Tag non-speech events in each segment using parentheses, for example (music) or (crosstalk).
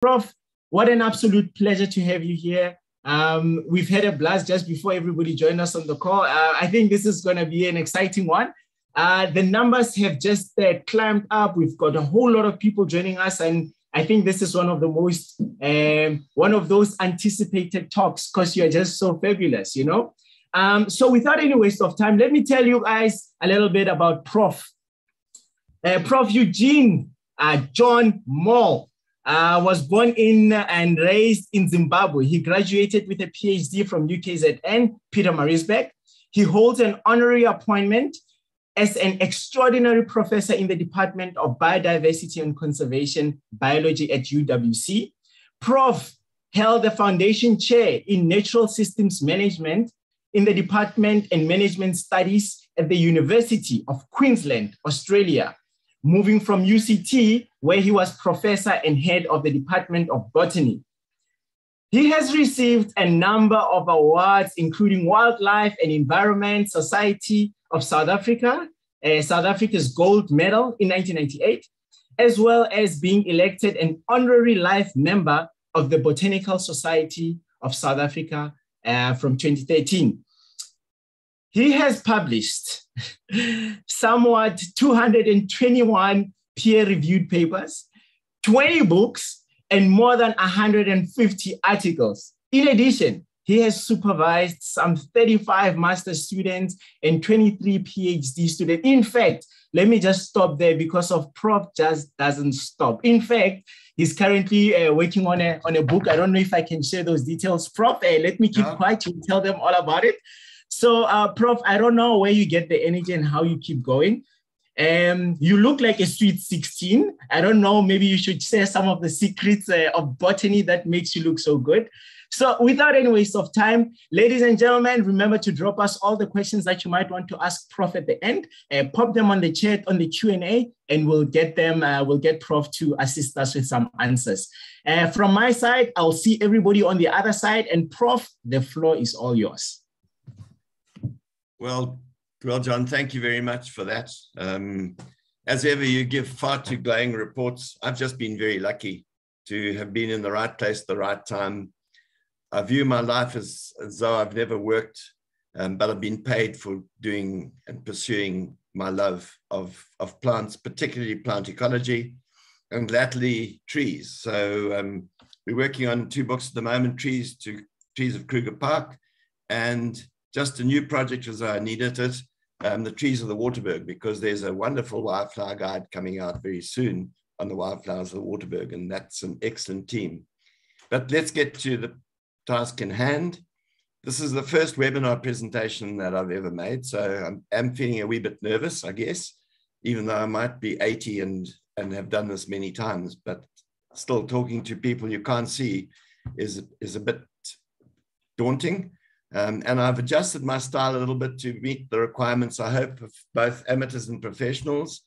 Prof, what an absolute pleasure to have you here. Um, we've had a blast just before everybody joined us on the call. Uh, I think this is going to be an exciting one. Uh, the numbers have just uh, climbed up. We've got a whole lot of people joining us, and I think this is one of the most um, one of those anticipated talks because you're just so fabulous, you know. Um, so without any waste of time, let me tell you guys a little bit about Prof. Uh, Prof. Eugene uh, John Moll uh, was born in and raised in Zimbabwe. He graduated with a PhD from UKZN, Pietermaritzburg. He holds an honorary appointment as an extraordinary professor in the Department of Biodiversity and Conservation Biology at UWC. Prof held the foundation chair in natural systems management in the Department and Management Studies at the University of Queensland, Australia, moving from UCT, where he was professor and head of the Department of Botany. He has received a number of awards, including Wildlife and Environment Society of South Africa, uh, South Africa's gold medal in 1998, as well as being elected an honorary life member of the Botanical Society of South Africa uh, from 2013. He has published somewhat 221 peer-reviewed papers, 20 books, and more than 150 articles. In addition, he has supervised some 35 master students and 23 PhD students. In fact, let me just stop there because of Prof just doesn't stop. In fact, he's currently uh, working on a, on a book. I don't know if I can share those details. Prof, uh, let me keep yeah. quiet. You tell them all about it. So, uh, Prof, I don't know where you get the energy and how you keep going. Um, you look like a sweet 16. I don't know, maybe you should share some of the secrets uh, of botany that makes you look so good. So without any waste of time, ladies and gentlemen, remember to drop us all the questions that you might want to ask Prof at the end. Uh, pop them on the chat on the Q&A and we'll get them, uh, we'll get Prof to assist us with some answers. Uh, from my side, I'll see everybody on the other side and Prof, the floor is all yours. Well, well, John, thank you very much for that. Um, as ever, you give far too glowing reports. I've just been very lucky to have been in the right place at the right time I view my life as, as though I've never worked, um, but I've been paid for doing and pursuing my love of, of plants, particularly plant ecology and latterly trees. So um, we're working on two books at the moment, Trees to Trees of Kruger Park, and just a new project as I needed it, um, the Trees of the Waterberg, because there's a wonderful wildflower guide coming out very soon on the wildflowers of the Waterberg, and that's an excellent team. But let's get to the task in hand. This is the first webinar presentation that I've ever made, so I'm, I'm feeling a wee bit nervous, I guess, even though I might be 80 and, and have done this many times, but still talking to people you can't see is, is a bit daunting. Um, and I've adjusted my style a little bit to meet the requirements, I hope, of both amateurs and professionals.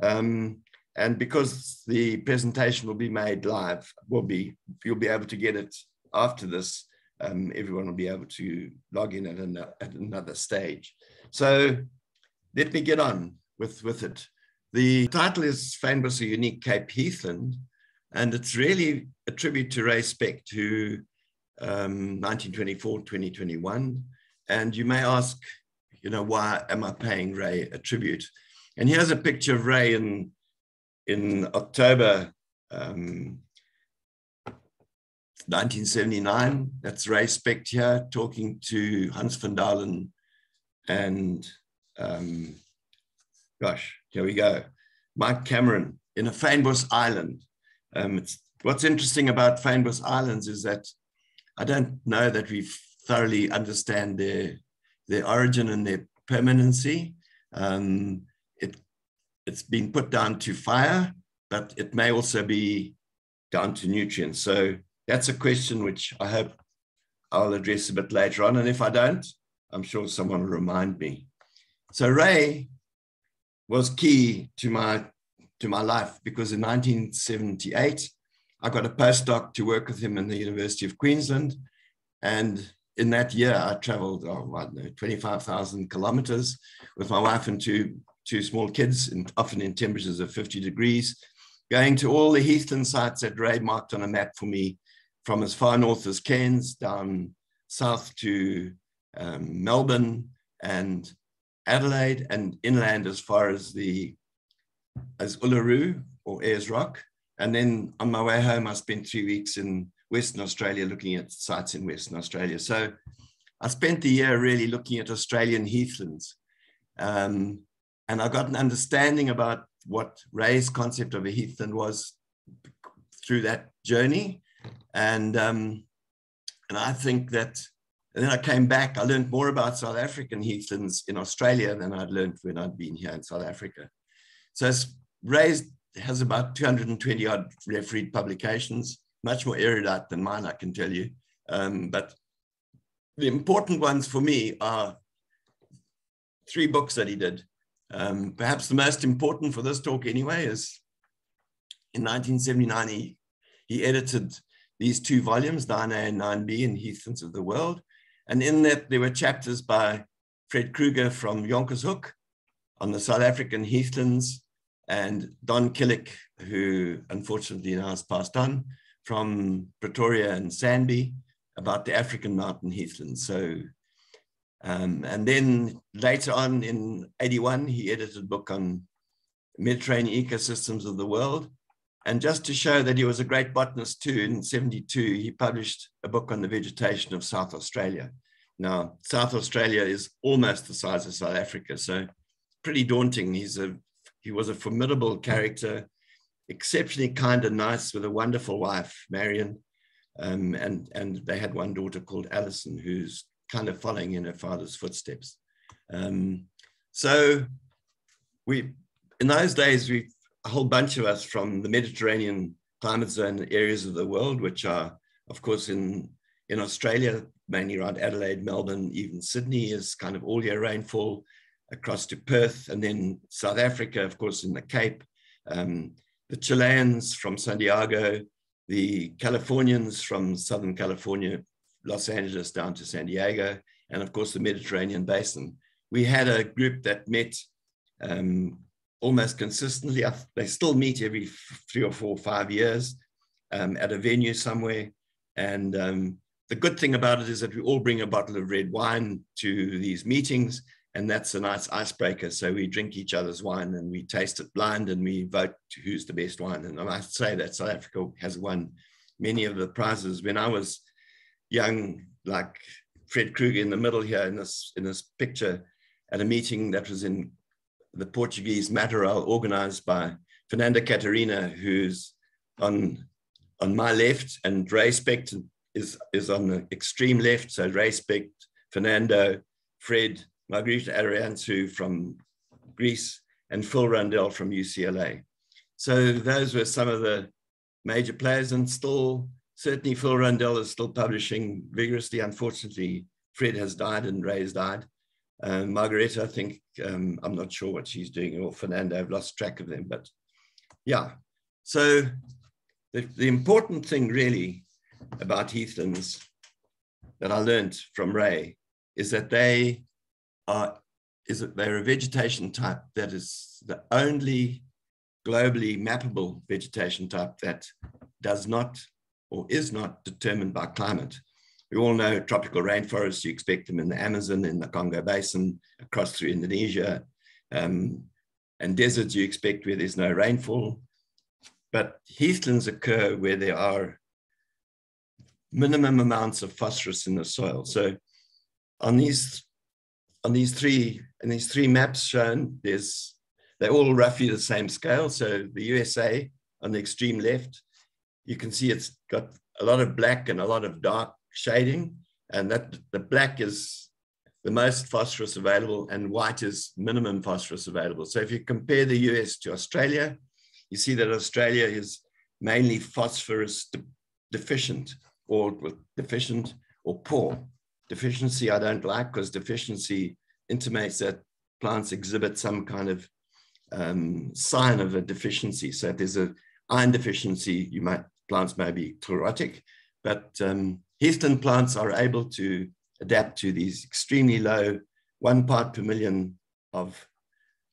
Um, and because the presentation will be made live, will be you'll be able to get it after this, um, everyone will be able to log in at, an, at another stage. So let me get on with, with it. The title is Fynbos, a Unique Cape Heathland, and it's really a tribute to Ray Specht, who um, 1924, 2021. And you may ask, you know, why am I paying Ray a tribute? And here's a picture of Ray in, in October um, 1979. That's Ray Specht here talking to Hans van Dalen and um, gosh, here we go. Mike Cameron in a Fynbos Island. Um, what's interesting about Fynbos Islands is that I don't know that we thoroughly understand their, their origin and their permanency. Um, it, it's been put down to fire, but it may also be down to nutrients. So that's a question which I hope I'll address a bit later on. And if I don't, I'm sure someone will remind me. So Ray was key to my to my life because in 1978 I got a postdoc to work with him in the University of Queensland, and in that year I travelled oh, I know, 25,000 kilometers with my wife and two two small kids, and often in temperatures of 50 degrees, going to all the heathland sites that Ray marked on a map for me, from as far north as Cairns, down south to um, Melbourne and Adelaide, and inland as far as the as Uluru or Ayers Rock. And then on my way home, I spent three weeks in Western Australia looking at sites in Western Australia. So I spent the year really looking at Australian heathlands. Um, and I got an understanding about what Ray's concept of a heathland was through that journey. And, um, and I think that, and then I came back, I learned more about South African heathlands in Australia than I'd learned when I'd been here in South Africa. So Ray's has about 220 odd refereed publications, much more erudite than mine, I can tell you. Um, but the important ones for me are three books that he did. Um, perhaps the most important for this talk anyway is in 1979, he, he edited these two volumes, 9A and 9B in Heathlands of the World. And in that there were chapters by Fred Kruger from Jonkershoek on the South African heathlands and Don Killick, who unfortunately now has passed on from Pretoria and SANBI about the African mountain heathlands. So um, and then later on in 81, he edited a book on Mediterranean ecosystems of the world. And just to show that he was a great botanist too, in 72, he published a book on the vegetation of South Australia. Now, South Australia is almost the size of South Africa, so pretty daunting. He's a, he was a formidable character, exceptionally kind and nice with a wonderful wife, Marion. Um, and, and they had one daughter called Alison, who's kind of following in her father's footsteps. Um, so we, in those days, we a whole bunch of us from the Mediterranean climate zone areas of the world, which are, of course, in in Australia, mainly around Adelaide, Melbourne, even Sydney is kind of all year rainfall across to Perth, and then South Africa, of course, in the Cape. Um, the Chileans from Santiago, the Californians from Southern California, Los Angeles down to San Diego, and of course the Mediterranean basin. We had a group that met um, almost consistently. They still meet every three or four, five years um, at a venue somewhere. And um, the good thing about it is that we all bring a bottle of red wine to these meetings, and that's a nice icebreaker. So we drink each other's wine and we taste it blind and we vote who's the best wine. And I must say that South Africa has won many of the prizes. When I was young, like Fred Kruger in the middle here in this in this picture, at a meeting that was in the Portuguese matorral, organized by Fernando Catarino, who's on on my left, and Ray Specht is is on the extreme left. So Ray Specht, Fernando, Fred, Margarita Arianoutsou from Greece, and Phil Rundel from UCLA. So those were some of the major players, and still certainly Phil Rundel is still publishing vigorously. Unfortunately, Fred has died and Ray has died. Um, Margareta, I think, um, I'm not sure what she's doing, or Fernando, I've lost track of them. But yeah, so the, the important thing really about heathlands that I learned from Ray is that they are is that they're a vegetation type that is the only globally mappable vegetation type that does not or is not determined by climate. We all know tropical rainforests, you expect them in the Amazon, in the Congo Basin, across through Indonesia, um, and deserts you expect where there's no rainfall. But heathlands occur where there are minimum amounts of phosphorus in the soil. So on these, on these three, in these three maps shown, there's, they're all roughly the same scale. So the USA on the extreme left, you can see it's got a lot of black and a lot of dark shading. And that the black is the most phosphorus available and white is minimum phosphorus available. So if you compare the US to Australia, you see that Australia is mainly phosphorus de deficient or deficient or poor. Deficiency I don't like because deficiency intimates that plants exhibit some kind of um, sign of a deficiency. So if there's a iron deficiency, you might plants may be chlorotic, but um, plants are able to adapt to these extremely low one part per million of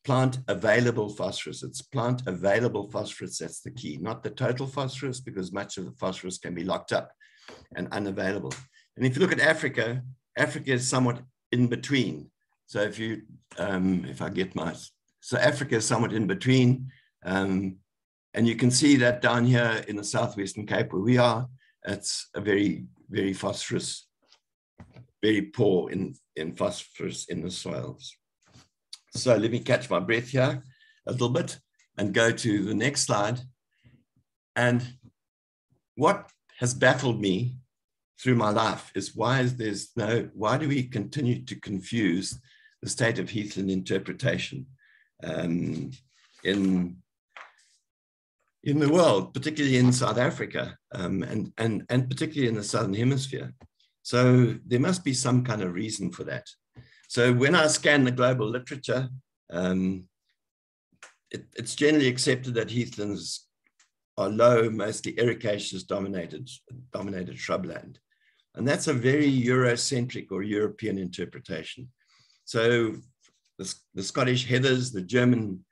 plant available phosphorus. It's plant available phosphorus that's the key, not the total phosphorus, because much of the phosphorus can be locked up and unavailable. And if you look at Africa, Africa is somewhat in between. So if you, um, if I get my, so Africa is somewhat in between. Um, and you can see that down here in the Southwestern Cape where we are, it's a very, very phosphorus, very poor in, in phosphorus in the soils. So let me catch my breath here a little bit and go to the next slide. And what has baffled me through my life is why is there's no, why do we continue to confuse the state of heathland interpretation um, in, in the world, particularly in South Africa um, and, and, and particularly in the Southern Hemisphere. So there must be some kind of reason for that. So when I scan the global literature, um, it, it's generally accepted that heathlands are low, mostly ericaceous dominated, dominated shrubland. And that's a very Eurocentric or European interpretation. So the, the Scottish heathers, the German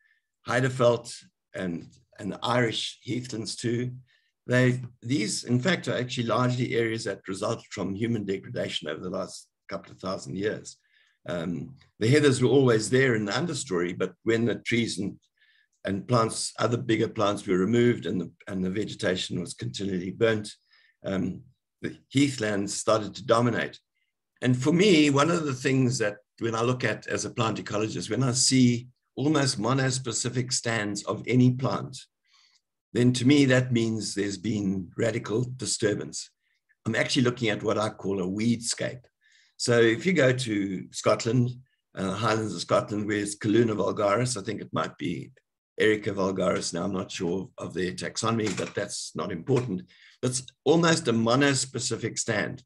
Heidefeld, and, and the Irish heathlands too, they, these, in fact, are actually largely areas that resulted from human degradation over the last couple of thousand years. Um, the heathers were always there in the understory, but when the trees and, and plants, other bigger plants were removed and the, and the vegetation was continually burnt, um, the heathlands started to dominate. And for me, one of the things that when I look at as a plant ecologist, when I see almost monospecific stands of any plant, then to me that means there's been radical disturbance. I'm actually looking at what I call a weedscape. So if you go to Scotland, uh, Highlands of Scotland, where's Calluna vulgaris, I think it might be Erica vulgaris. Now I'm not sure of their taxonomy, but that's not important. It's almost a monospecific stand.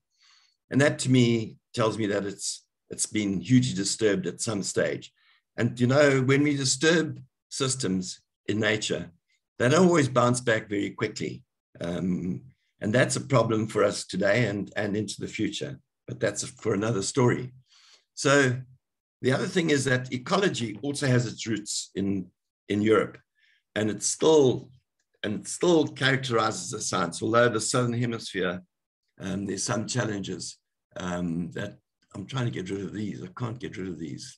And that to me tells me that it's it's been hugely disturbed at some stage. And you know, when we disturb systems in nature, they don't always bounce back very quickly. Um, and that's a problem for us today and, and into the future but that's for another story. So the other thing is that ecology also has its roots in, in Europe, and it's still and it still characterizes the science, although the southern hemisphere, um, there's some challenges um, that I'm trying to get rid of these. I can't get rid of these.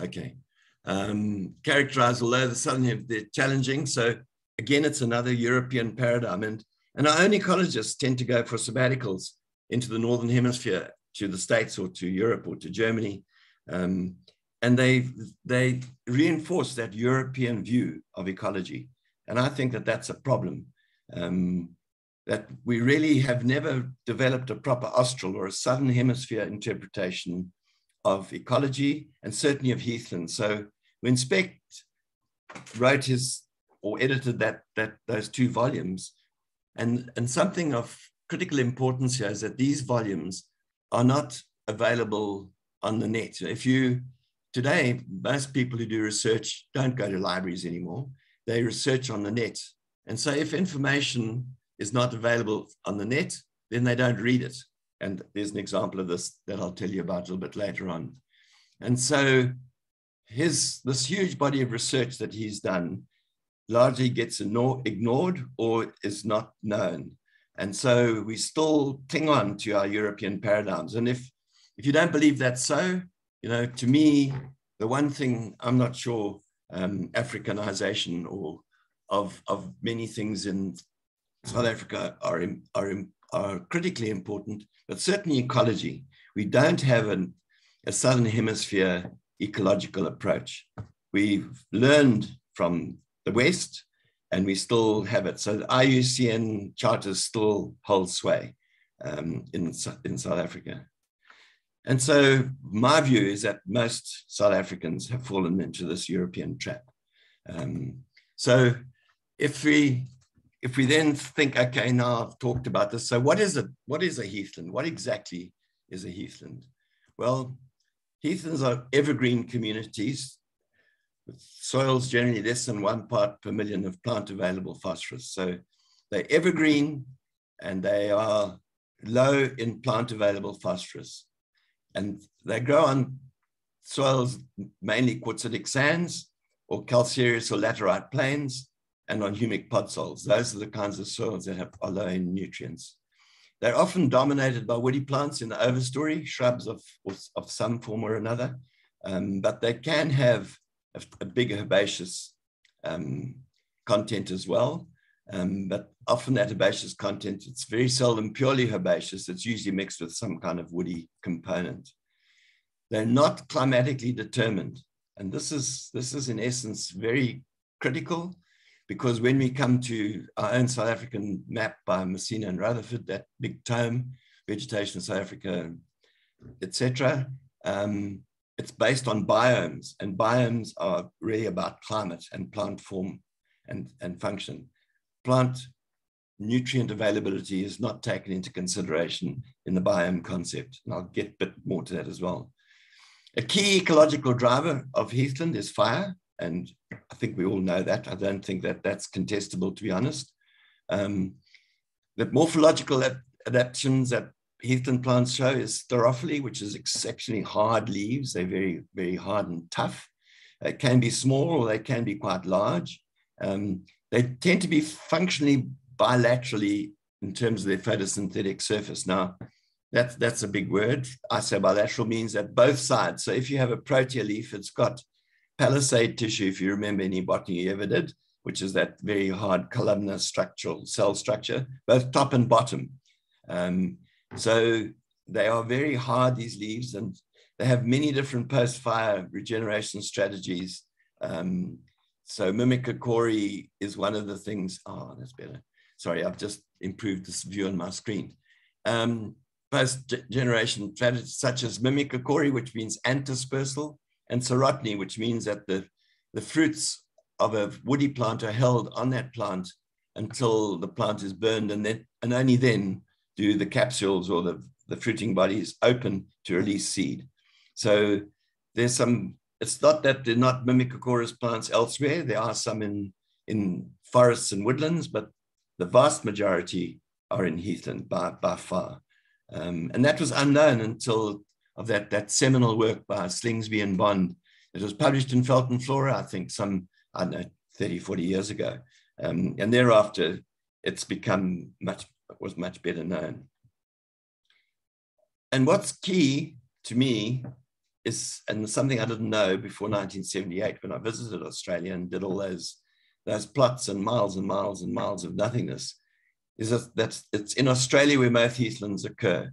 Okay. Um, characterized, although the southern hemisphere, they're challenging. So again, it's another European paradigm. And, and our own ecologists tend to go for sabbaticals into the northern hemisphere to the states or to Europe or to Germany, um, and they they reinforce that European view of ecology, and I think that that's a problem. Um, that we really have never developed a proper austral or a southern hemisphere interpretation of ecology and certainly of heathland. So when Specht wrote his or edited that that those two volumes, and and something of critical importance here is that these volumes are not available on the net. If you, today, most people who do research don't go to libraries anymore. They research on the net. And so if information is not available on the net, then they don't read it. And there's an example of this that I'll tell you about a little bit later on. And so his this huge body of research that he's done largely gets ignored or is not known. And so we still cling on to our European paradigms. And if, if you don't believe that's so, you know, to me, the one thing I'm not sure um, Africanization or of, of many things in South Africa are, are, are critically important, but certainly ecology. We don't have an, a Southern Hemisphere ecological approach. We've learned from the West and we still have it. So the IUCN charters still hold sway um, in, in South Africa. And so my view is that most South Africans have fallen into this European trap. Um, so if we if we then think, okay, now I've talked about this. So what is a what is a heathland? What exactly is a heathland? Well, heathlands are evergreen communities with soils generally less than one part per million of plant available phosphorus. So they're evergreen and they are low in plant available phosphorus. And they grow on soils, mainly quartzitic sands, or calcareous or laterite plains, and on humic podsols. Those are the kinds of soils that have, are low in nutrients. They're often dominated by woody plants in the overstory, shrubs of, of some form or another, um, but they can have a, a herbaceous um, content as well. Um, but often that herbaceous content, it's very seldom purely herbaceous. It's usually mixed with some kind of woody component. They're not climatically determined. And this is, this is in essence very critical because when we come to our own South African map by Mucina and Rutherford, that big tome, Vegetation of South Africa, etc., um, it's based on biomes, and biomes are really about climate and plant form and, and function. Plant nutrient availability is not taken into consideration in the biome concept, and I'll get a bit more to that as well. A key ecological driver of heathland is fire, and I think we all know that. I don't think that that's contestable, to be honest. Um, the morphological adaptations that heathland plants show is sclerophylly, which is exceptionally hard leaves. They're very, very hard and tough. They can be small or they can be quite large. Um, they tend to be functionally bilaterally in terms of their photosynthetic surface. Now, that's, that's a big word. Isobilateral means that both sides. So if you have a protea leaf, it's got palisade tissue, if you remember any botany you ever did, which is that very hard columnar structural cell structure, both top and bottom. Um, so they are very hard, these leaves, and they have many different post-fire regeneration strategies. Um, so myrmecochory is one of the things, oh, that's better. Sorry, I've just improved this view on my screen. Um, post-generation strategies such as myrmecochory, which means antispersal, and serotiny, which means that the, the fruits of a woody plant are held on that plant until the plant is burned, and then and only then do the capsules or the, the fruiting bodies open to release seed. So there's some, it's not that they're not myrmecochorous plants elsewhere. There are some in, in forests and woodlands, but the vast majority are in heathland by, by far. Um, and that was unknown until of that, that seminal work by Slingsby and Bond. It was published in Veld and Flora, I think, some, I don't know, 30, 40 years ago. Um, and thereafter, it's become much, was much better known. And what's key to me is, and something I didn't know before 1978 when I visited Australia and did all those, those plots and miles and miles and miles of nothingness, is that that's, it's in Australia where most heathlands occur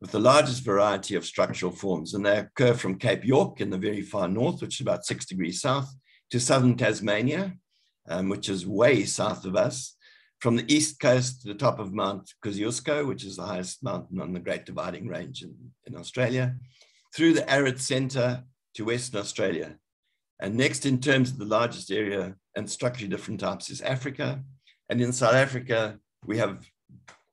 with the largest variety of structural forms. And they occur from Cape York in the very far north, which is about six degrees south, to southern Tasmania, um, which is way south of us, from the east coast to the top of Mount Kosciuszko, which is the highest mountain on the Great Dividing Range in, in Australia, through the arid center to Western Australia. And next in terms of the largest area and structurally different types is Africa. And in South Africa, we have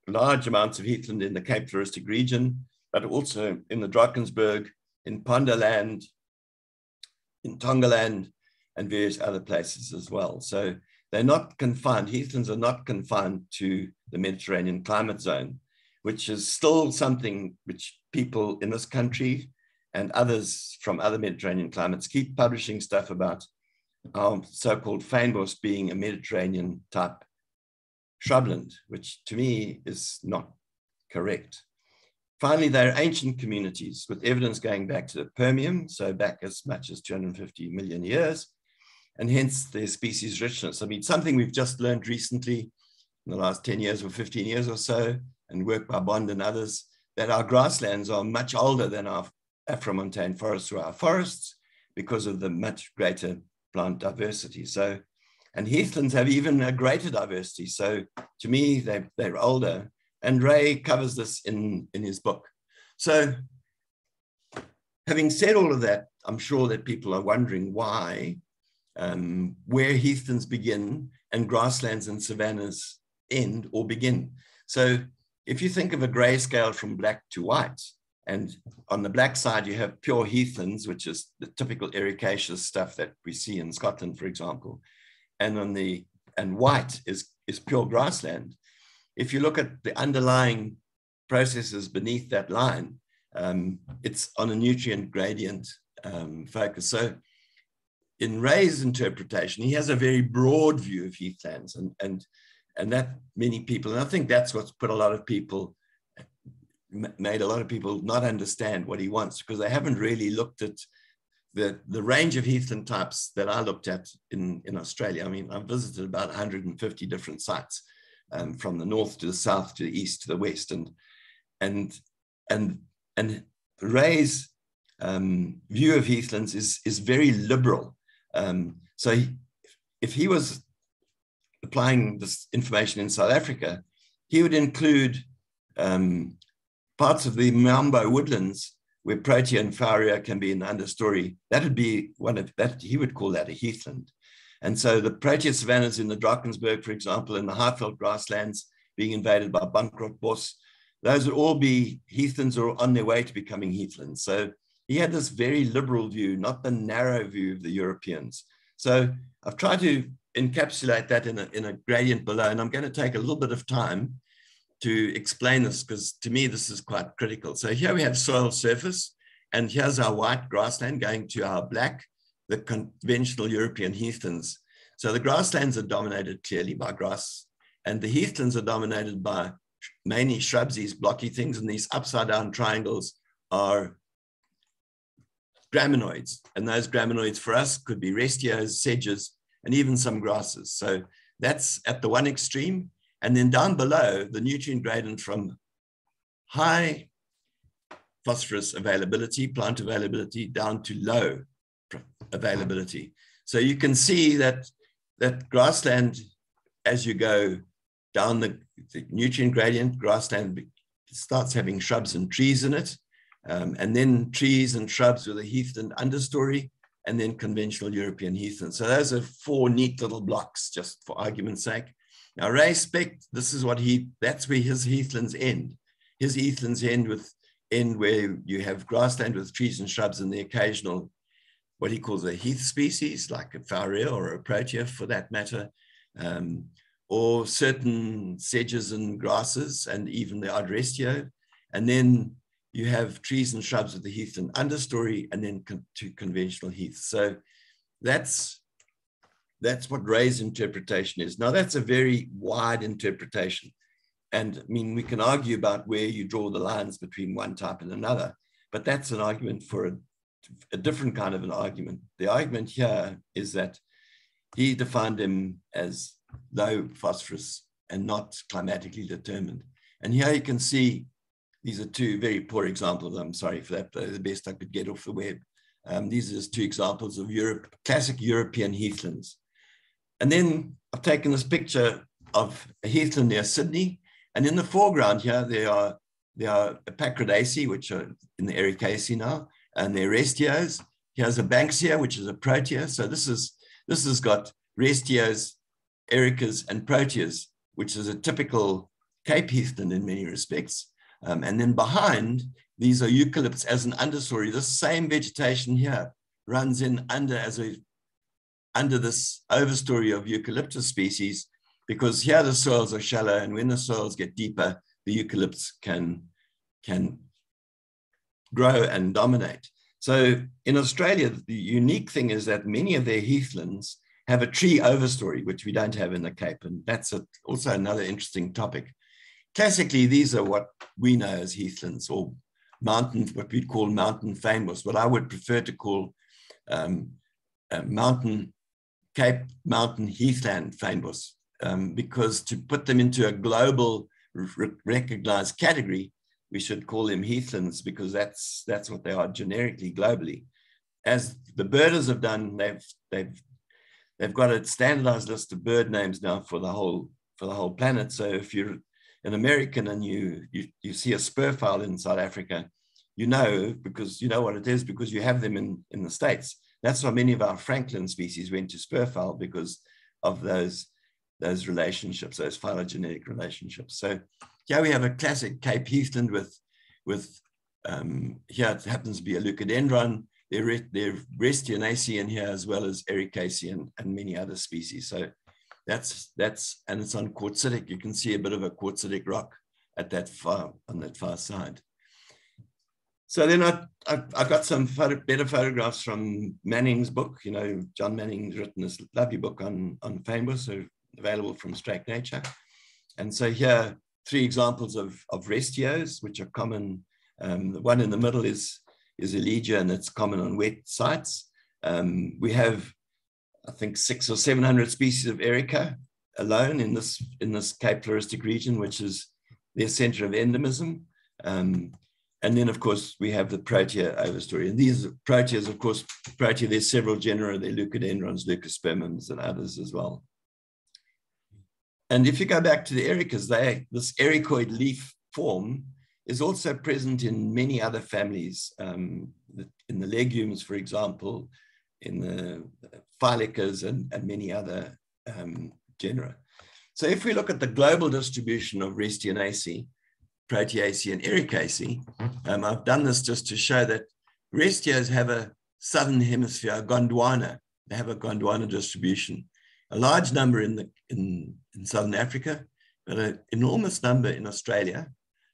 large amounts of heathland in the Cape Floristic region, but also in the Drakensberg, in Pondoland, in Tongaland, and various other places as well. So they're not confined, heathlands are not confined to the Mediterranean climate zone, which is still something which people in this country and others from other Mediterranean climates keep publishing stuff about our so-called fynbos being a Mediterranean type shrubland, which to me is not correct. Finally, there are ancient communities with evidence going back to the Permian, so back as much as 250 million years, and hence their species richness. I mean, something we've just learned recently in the last 10 years or 15 years or so, and work by Bond and others, that our grasslands are much older than our Afromontane forests or our forests because of the much greater plant diversity. So and heathlands have even a greater diversity. So to me, they, they're older. And Ray covers this in, in his book. So having said all of that, I'm sure that people are wondering why, um, where heathlands begin and grasslands and savannas end or begin. So if you think of a gray scale from black to white, and on the black side, you have pure heathlands, which is the typical ericaceous stuff that we see in Scotland, for example and on the and white is is pure grassland. If you look at the underlying processes beneath that line, um, it's on a nutrient gradient um, focus. So in Ray's interpretation, he has a very broad view of heathlands, and and and that many people, and I think that's what's put a lot of people made a lot of people not understand what he wants because they haven't really looked at the, the range of heathland types that I looked at in, in Australia. I mean, I've visited about 150 different sites um, from the north to the south to the east to the west. And, and, and, and Ray's um, view of heathlands is, is very liberal. Um, so he, if he was applying this information in South Africa, he would include um, parts of the miombo woodlands where Protea and Faurea can be an understory. That would be one of that, he would call that a heathland. And so the Protea savannas in the Drakensberg, for example, and the Highveld grasslands being invaded by Bankrotbos, those would all be heathlands or on their way to becoming heathlands. So he had this very liberal view, not the narrow view of the Europeans. So I've tried to encapsulate that in a, in a gradient below, and I'm going to take a little bit of time to explain this because to me this is quite critical. So here we have soil surface and here's our white grassland going to our black, the conventional European heathlands. So the grasslands are dominated clearly by grass and the heathlands are dominated by mainly shrubs, these blocky things, and these upside down triangles are graminoids. And those graminoids for us could be restios, sedges, and even some grasses. So that's at the one extreme. And then down below, the nutrient gradient from high phosphorus availability, plant availability, down to low availability. So you can see that, that grassland, as you go down the, the nutrient gradient, grassland starts having shrubs and trees in it, um, and then trees and shrubs with a heathland understory, and then conventional European heathland. So those are four neat little blocks, just for argument's sake. Now, Ray Specht, this is what he, that's where his heathlands end. His heathlands end with, end where you have grassland with trees and shrubs and the occasional, what he calls a heath species, like a faurea or a protea for that matter, um, or certain sedges and grasses and even the odd. And then you have trees and shrubs with the heathland understory and then con to conventional heath. So that's that's what Ray's interpretation is. Now, that's a very wide interpretation. And I mean, we can argue about where you draw the lines between one type and another, but that's an argument for a, a different kind of an argument. The argument here is that he defined them as low phosphorus and not climatically determined. And here you can see these are two very poor examples. I'm sorry for that, the best I could get off the web. Um, these are just two examples of Europe, classic European heathlands. And then I've taken this picture of a heathland near Sydney. And in the foreground here, there are, there are Epacridaceae, which are in the Ericaceae now, and they're restios. Here's a Banksia, which is a protea. So this is this has got restios, ericas, and proteas, which is a typical Cape heathland in many respects. Um, and then behind, these are eucalypts as an understory. The same vegetation here runs in under as a under this overstory of eucalyptus species, because here the soils are shallow, and when the soils get deeper, the eucalypts can, can grow and dominate. So in Australia, the unique thing is that many of their heathlands have a tree overstory, which we don't have in the Cape. And that's a, also another interesting topic. Classically, these are what we know as heathlands or mountain, what we'd call mountain fynbos, what I would prefer to call um, mountain Cape Mountain Heathland fynbos, um, because to put them into a global recognized category, we should call them heathlands because that's that's what they are generically globally. As the birders have done, they've they've they've got a standardized list of bird names now for the whole for the whole planet. So if you're an American and you you, you see a spurfowl in South Africa, you know because you know what it is because you have them in in the states. That's why many of our francolin species went to spurfowl because of those, those relationships, those phylogenetic relationships. So here we have a classic Cape heathland with, with um, here it happens to be a leucadendron. They're, they're Restionaceae in here as well as Ericaceae and, and many other species. So that's, that's, and it's on quartzitic. You can see a bit of a quartzitic rock at that far, on that far side. So then I, I, I got some photo, better photographs from Manning's book. You know, John Manning's written this lovely book on, on fynbos, so available from Struik Nature. And so here, three examples of, of restios, which are common. Um, the one in the middle is, is Elegia, and it's common on wet sites. Um, we have, I think, six or 700 species of Erica alone in this, in this Cape floristic region, which is their center of endemism. Um, and then, of course, we have the Protea overstory. And these Proteas, of course, Protea, there's several genera, they're leucadendrons, leucospermums, and others as well. And if you go back to the ericas, they, this ericoid leaf form is also present in many other families, um, in the legumes, for example, in the phylicas and, and many other um, genera. So if we look at the global distribution of Restionaceae, Proteaceae and Ericaceae, um, I've done this just to show that Restios have a southern hemisphere a Gondwana. They have a Gondwana distribution a large number in, the, in, in Southern Africa, but an enormous number in Australia,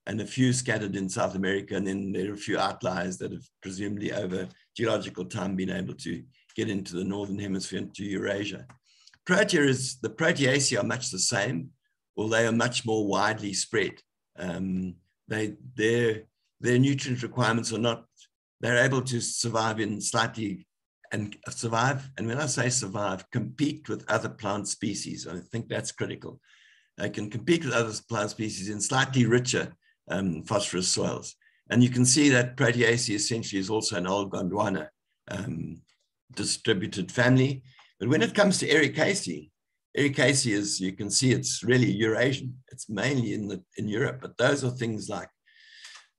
and a few scattered in South America. And then there are a few outliers that have presumably over geological time been able to get into the Northern Hemisphere, into Eurasia. Protea is, the Proteaceae are much the same, although they are much more widely spread. Um, they, their, their nutrient requirements are not, they're able to survive in slightly and survive. And when I say survive, compete with other plant species. I think that's critical. They can compete with other plant species in slightly richer um, phosphorus soils. And you can see that Proteaceae essentially is also an old Gondwana um, distributed family. But when it comes to Ericaceae, Ericaceae is, you can see it's really Eurasian. It's mainly in, the, in Europe, but those are things like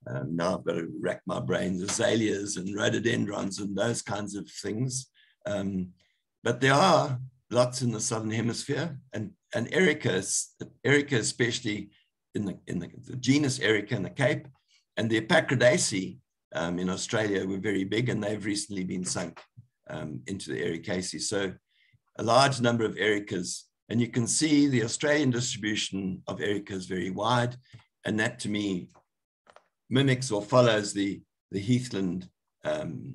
um, now I've got to rack my brains, azaleas and rhododendrons and those kinds of things. Um, but there are lots in the southern hemisphere, and and Erica, Erica especially in the in the, the genus Erica in the Cape, and the Epacridaceae um, in Australia were very big, and they've recently been sunk um, into the Ericaceae. So a large number of Ericas, and you can see the Australian distribution of Erica is very wide, and that to me mimics or follows the, the heathland, um,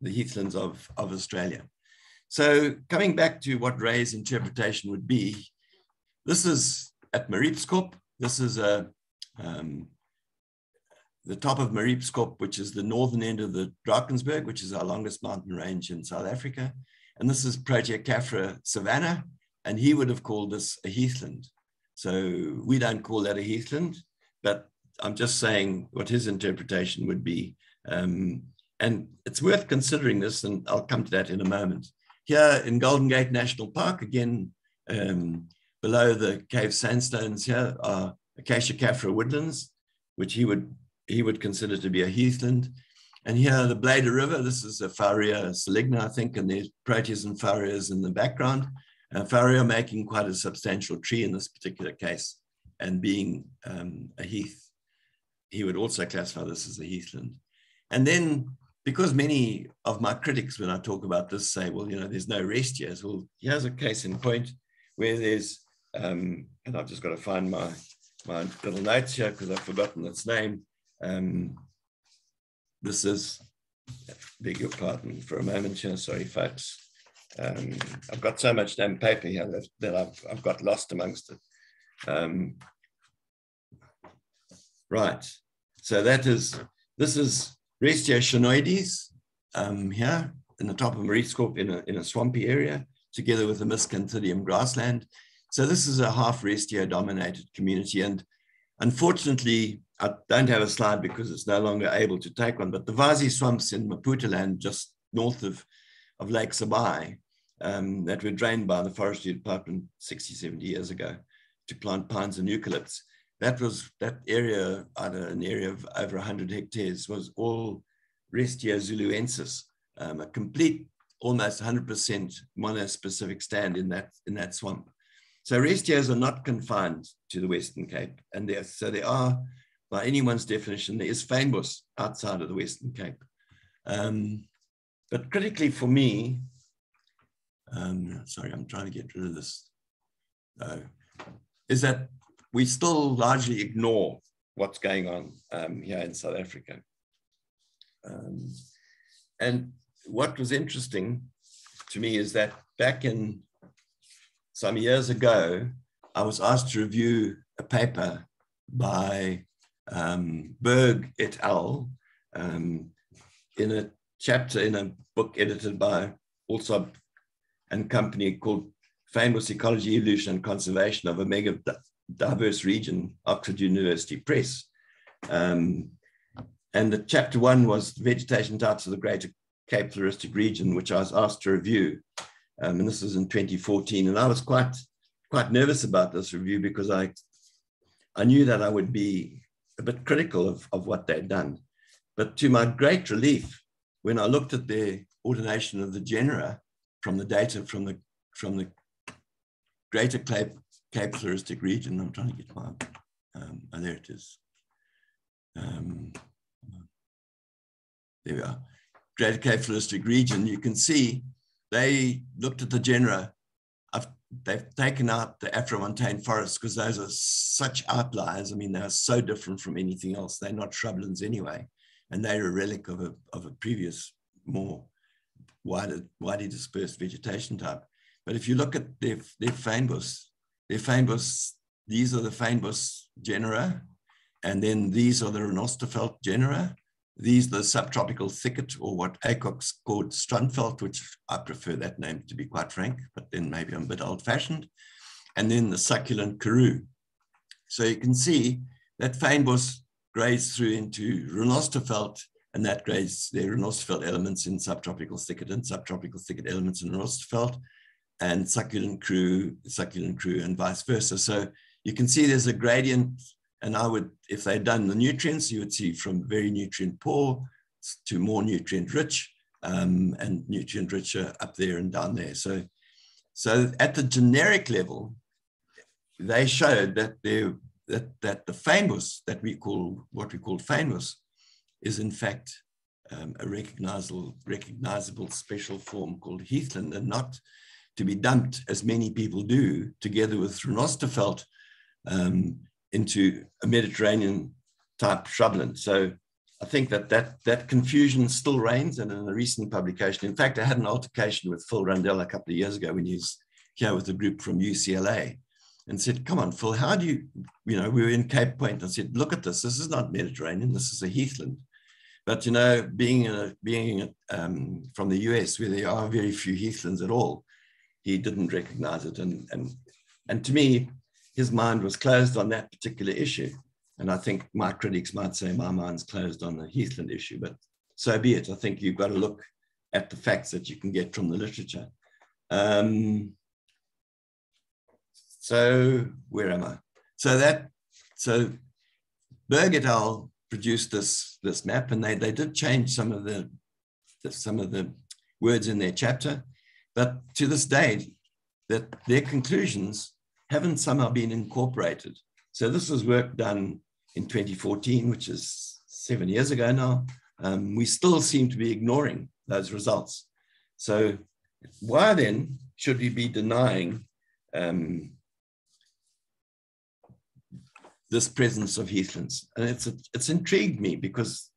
the heathlands of, of Australia. So coming back to what Ray's interpretation would be, this is at Mariepskop. This is a, um, the top of Mariepskop, which is the northern end of the Drakensberg, which is our longest mountain range in South Africa. And this is Protea caffra savanna, and he would have called this a heathland. So we don't call that a heathland, but I'm just saying what his interpretation would be. Um, and it's worth considering this, and I'll come to that in a moment. Here in Golden Gate National Park, again, um, below the cave sandstones here are acacia woodlands, which he would he would consider to be a heathland. And here the Blyde River, this is a Faurea saligna, I think, and there's Proteas and Faureas in the background. Uh, Faurea making quite a substantial tree in this particular case and being um, a heath he would also classify this as a heathland. And then because many of my critics, when I talk about this, say, well, you know, there's no rest. So, well, here's a case in point where there's, um, and I've just got to find my, my little notes here because I've forgotten its name. Um, this is, beg your pardon for a moment here, sorry, folks. Um, I've got so much damn paper here that, that I've, I've got lost amongst it. Um, right. So that is, this is Restia shinoides um, here in the top of Mariepskop in a, in a swampy area, together with the Miscanthidium grassland. So this is a half Restia dominated community. And unfortunately, I don't have a slide because it's no longer able to take one, but the Vazi swamps in Maputaland, just north of, of Lake Sibaya, um, that were drained by the forestry department 60, 70 years ago to plant pines and eucalypts that was that area, an area of over 100 hectares, was all Restio zuluensis, um, a complete, almost 100% monospecific stand in that in that swamp. So Restias are not confined to the Western Cape, and there, so there are, by anyone's definition, is famous outside of the Western Cape. Um, but critically for me, um, sorry, I'm trying to get rid of this. Uh, is that we still largely ignore what's going on um, here in South Africa. Um, and what was interesting to me is that back in some years ago, I was asked to review a paper by um, Bergh et al. Um, in a chapter in a book edited by Allsopp and company called Fynbos Ecology, Evolution and Conservation of a Mega Diverse Region, Oxford University Press. Um, and the chapter one was vegetation types of the greater Cape Floristic region, which I was asked to review. Um, and this was in 2014. And I was quite, quite nervous about this review because I, I knew that I would be a bit critical of, of what they'd done. But to my great relief, when I looked at the ordination of the genera from the data from the, from the greater Cape, Cape Floristic region, I'm trying to get my, um, oh, there it is. Um, there we are. Greater Cape Floristic region, you can see they looked at the genera. They've taken out the Afro-Montane forests because those are such outliers. I mean, they're so different from anything else. They're not shrublands anyway, and they're a relic of a, of a previous, more wider, widely dispersed vegetation type. But if you look at their, their fynbos, their fynbos, these are the fynbos genera, and then these are the Renosterveld genera. These the subtropical thicket, or what Acocks called Strandveld, which I prefer that name to be quite frank, but then maybe I'm a bit old-fashioned. And then the succulent karoo. So you can see that fynbos grades through into Renosterveld, and that grades the Renosterveld elements in subtropical thicket and subtropical thicket elements in Renosterveld, and succulent karoo, succulent karoo, and vice versa. So you can see there's a gradient and I would, if they'd done the nutrients, you would see from very nutrient poor to more nutrient rich um, and nutrient richer up there and down there. So, so at the generic level, they showed that there that that the fynbos that we call what we call fynbos is in fact um, a recognizable recognizable special form called heathland and not to be dumped as many people do together with Renosterveld um, into a Mediterranean type shrubland. So I think that that, that confusion still reigns. And in a recent publication, in fact, I had an altercation with Phil Rundel a couple of years ago when he was here with a group from UCLA and said, come on, Phil, how do you, you know, we were in Cape Point and said, look at this, this is not Mediterranean, this is a heathland. But, you know, being, a, being um, from the US where there are very few heathlands at all, he didn't recognize it. And, and, and to me, his mind was closed on that particular issue. And I think my critics might say my mind's closed on the Heathland issue, but so be it. I think you've got to look at the facts that you can get from the literature. Um, so where am I? So that, so Bergh et al. produced this, this map and they, they did change some of the, the, some of the words in their chapter, but to this day, that their conclusions haven't somehow been incorporated. So this was work done in 2014, which is seven years ago now. Um, we still seem to be ignoring those results. So why then should we be denying um, this presence of heathlands? And it's, it's intrigued me because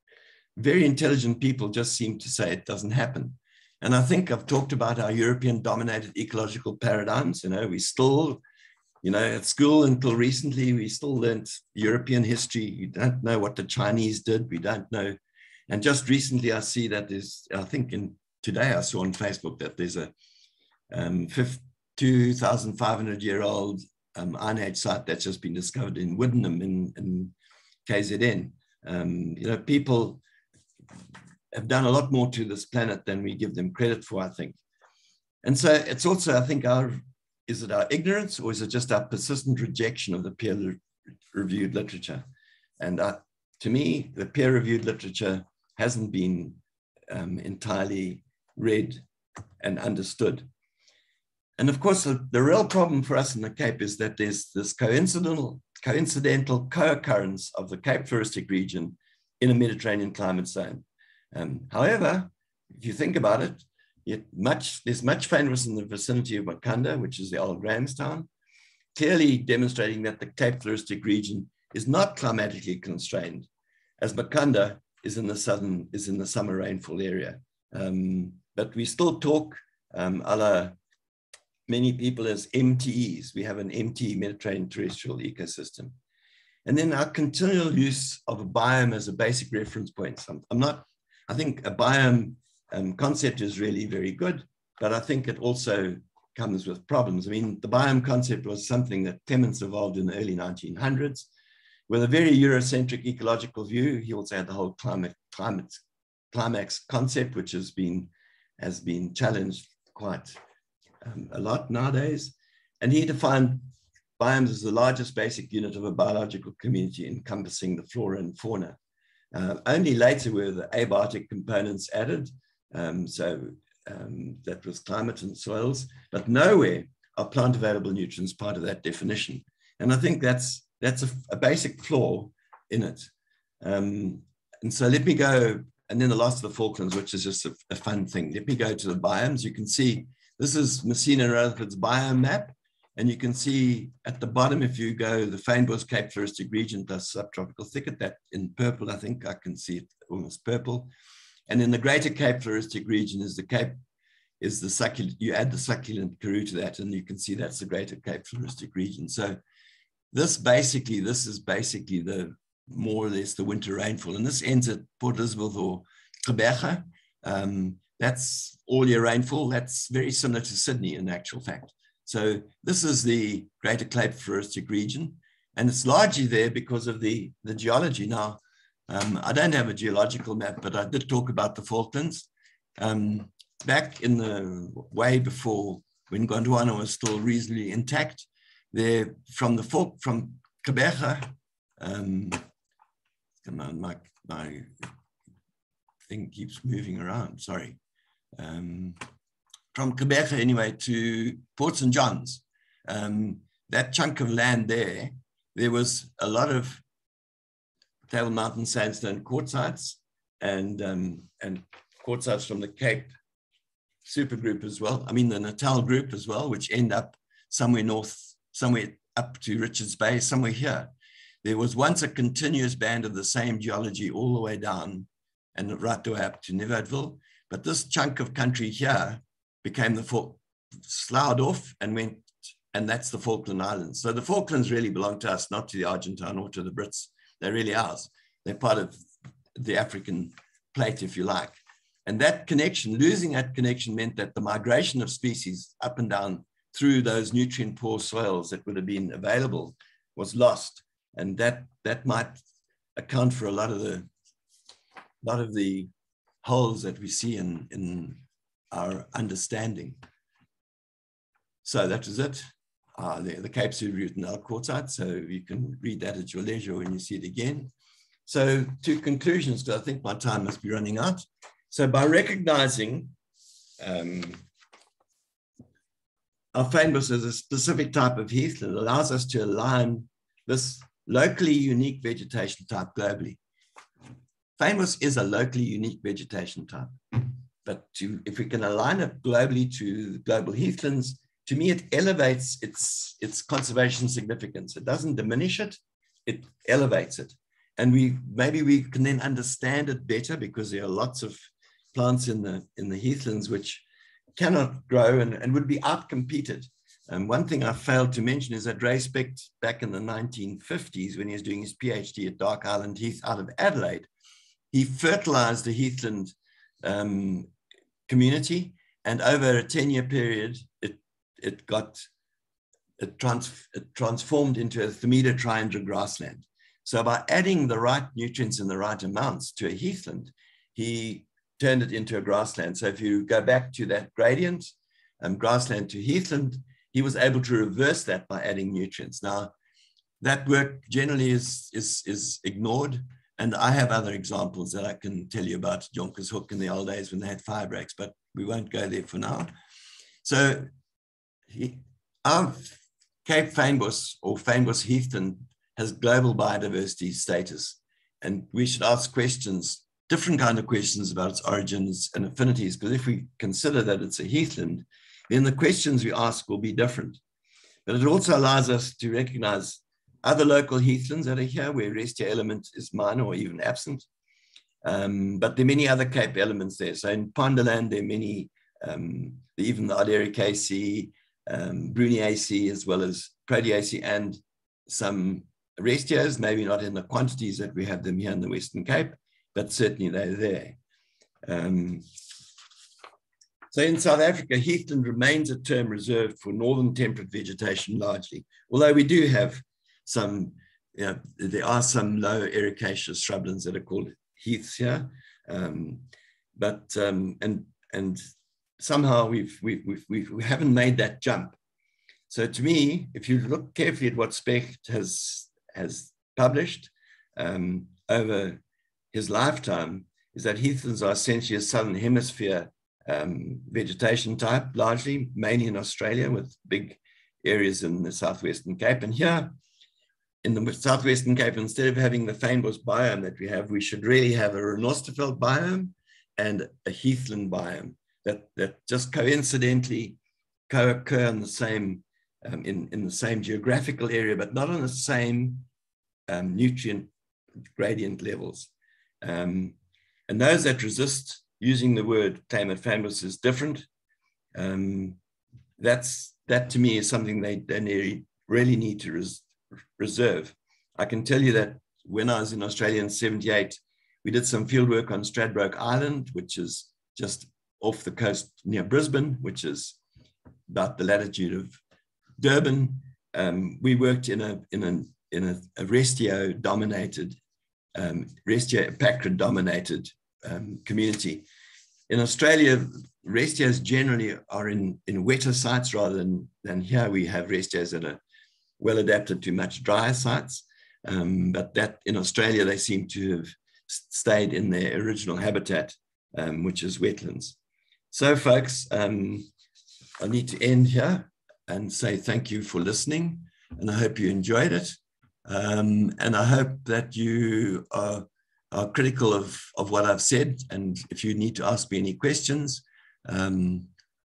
very intelligent people just seem to say it doesn't happen. And I think I've talked about our European dominated ecological paradigms. You know, we still you know, at school until recently, we still learned European history. You don't know what the Chinese did. We don't know. And just recently, I see that there's, I think in today, I saw on Facebook that there's a um, 2,500 year old um, Iron Age site that's just been discovered in Widenham in, in KZN. Um, you know, people have done a lot more to this planet than we give them credit for, I think. And so it's also, I think, our is it our ignorance or is it just our persistent rejection of the peer reviewed literature? And uh, to me, the peer reviewed literature hasn't been um, entirely read and understood. And of course, the, the, real problem for us in the Cape is that there's this coincidental, coincidental co-occurrence of the Cape Floristic region in a Mediterranean climate zone. Um, however, if you think about it, Yet much, there's much fynbos in the vicinity of Makhanda, which is the old Grahamstown, clearly demonstrating that the Cape Floristic region is not climatically constrained, as Makhanda is in the southern, is in the summer rainfall area. Um, but we still talk um, a la many people as MTEs. We have an MTE Mediterranean terrestrial ecosystem. And then our continual use of a biome as a basic reference point. I'm, I'm not, I think a biome um, concept is really very good, but I think it also comes with problems. I mean, the biome concept was something that Clements evolved in the early 1900s with a very Eurocentric ecological view. He also had the whole climate, climate, climax concept, which has been, has been challenged quite um, a lot nowadays. And he defined biomes as the largest basic unit of a biological community encompassing the flora and fauna. Uh, only later were the abiotic components added. Um, so um, that was climate and soils, but nowhere are plant available nutrients part of that definition. And I think that's, that's a, a basic flaw in it. Um, and so let me go, and then the last of the Falklands, which is just a, a fun thing. Let me go to the biomes. You can see this is Mucina and Rutherford's biome map. And you can see at the bottom, if you go the Fynbos Cape Floristic region plus subtropical thicket, that in purple, I think I can see it almost purple. And in the greater Cape Floristic region is the Cape, is the succulent, you add the succulent karoo to that, and you can see that's the greater Cape Floristic region. So this basically, this is basically the more or less the winter rainfall. And this ends at Port Elizabeth or Gqeberha. Um, that's all year rainfall. That's very similar to Sydney in actual fact. So this is the Greater Cape Floristic region, and it's largely there because of the, the geology. Now, um, I don't have a geological map, but I did talk about the Falklands. Um, back in the way before, when Gondwana was still reasonably intact, there from the Falk, from Gqeberha, um, come on, my, my thing keeps moving around, sorry. Um, from Gqeberha anyway to Port St. John's, um, that chunk of land there, there was a lot of Table Mountain sandstone quartzites and, um, and quartzites from the Cape supergroup as well. I mean, the Natal group as well, which end up somewhere north, somewhere up to Richards Bay, somewhere here. There was once a continuous band of the same geology all the way down and right the way up to Nieuwoudtville. But this chunk of country here became the Falk, sloughed off and went, and that's the Falkland Islands. So the Falklands really belong to us, not to the Argentine or to the Brits. They're really ours. They're part of the African plate, if you like. And that connection, losing that connection meant that the migration of species up and down through those nutrient poor soils that would have been available was lost. And that, that might account for a lot of the, lot of the holes that we see in, in our understanding. So that was it. Uh, the, the Cape Supergroup and L-quartzite. So you can read that at your leisure when you see it again. So two conclusions, because I think my time must be running out. So by recognizing um, our fynbos as a specific type of heathland allows us to align this locally unique vegetation type globally. Fynbos is a locally unique vegetation type, but to, if we can align it globally to global heathlands, to me, it elevates its, its conservation significance. It doesn't diminish it, it elevates it. And we maybe we can then understand it better because there are lots of plants in the in the heathlands which cannot grow and, and would be outcompeted. And one thing I failed to mention is that Ray Specht, back in the 1950s, when he was doing his PhD at Dark Island Heath out of Adelaide, he fertilized the heathland um, community. And over a 10 year period, it it got it, trans, it transformed into a Themeda triandra grassland. So by adding the right nutrients in the right amounts to a heathland, he turned it into a grassland. So if you go back to that gradient, um, grassland to heathland, he was able to reverse that by adding nutrients. Now, that work generally is, is, is ignored. And I have other examples that I can tell you about Jonkershoek in the old days when they had fire breaks, but we won't go there for now. So our (laughs) Cape Fynbos or Fynbos Heathland has global biodiversity status. And we should ask questions, different kind of questions about its origins and affinities. Because if we consider that it's a heathland, then the questions we ask will be different. But it also allows us to recognize other local heathlands that are here where restio element is minor or even absent. Um, but there are many other Cape elements there. So in Pondoland, there are many, um, even the Ardericaceae, um, Bruniaceae, as well as Proteaceae, and some restios, maybe not in the quantities that we have them here in the Western Cape, but certainly they're there. Um, so in South Africa, heathland remains a term reserved for northern temperate vegetation largely, although we do have some, you know, there are some low ericaceous shrublands that are called heaths here. Um, but, um, and, and somehow we've, we've, we've, we've, we haven't made that jump. So to me, if you look carefully at what Specht has, has published um, over his lifetime, is that heathlands are essentially a southern hemisphere um, vegetation type, largely, mainly in Australia, with big areas in the southwestern Cape. And here in the southwestern Cape, instead of having the fynbos biome that we have, we should really have a Renosterveld biome and a heathland biome that, that just coincidentally co-occur in the same um, in, in the same geographical area, but not on the same um, nutrient gradient levels. Um, and those that resist using the word climate famous is different. Um, that's that to me is something they, they really need to res, reserve. I can tell you that when I was in Australia in 78, we did some field work on Stradbroke Island, which is just off the coast near Brisbane, which is about the latitude of Durban. Um, we worked in a in a in a, a restio dominated, um, restio epacrid dominated um, community. In Australia, restios generally are in, in wetter sites rather than, than here we have restios that are well adapted to much drier sites. Um, but that in Australia, they seem to have stayed in their original habitat, um, which is wetlands. So folks, um, I need to end here and say thank you for listening. And I hope you enjoyed it. Um, and I hope that you are are critical of, of what I've said. And if you need to ask me any questions, um,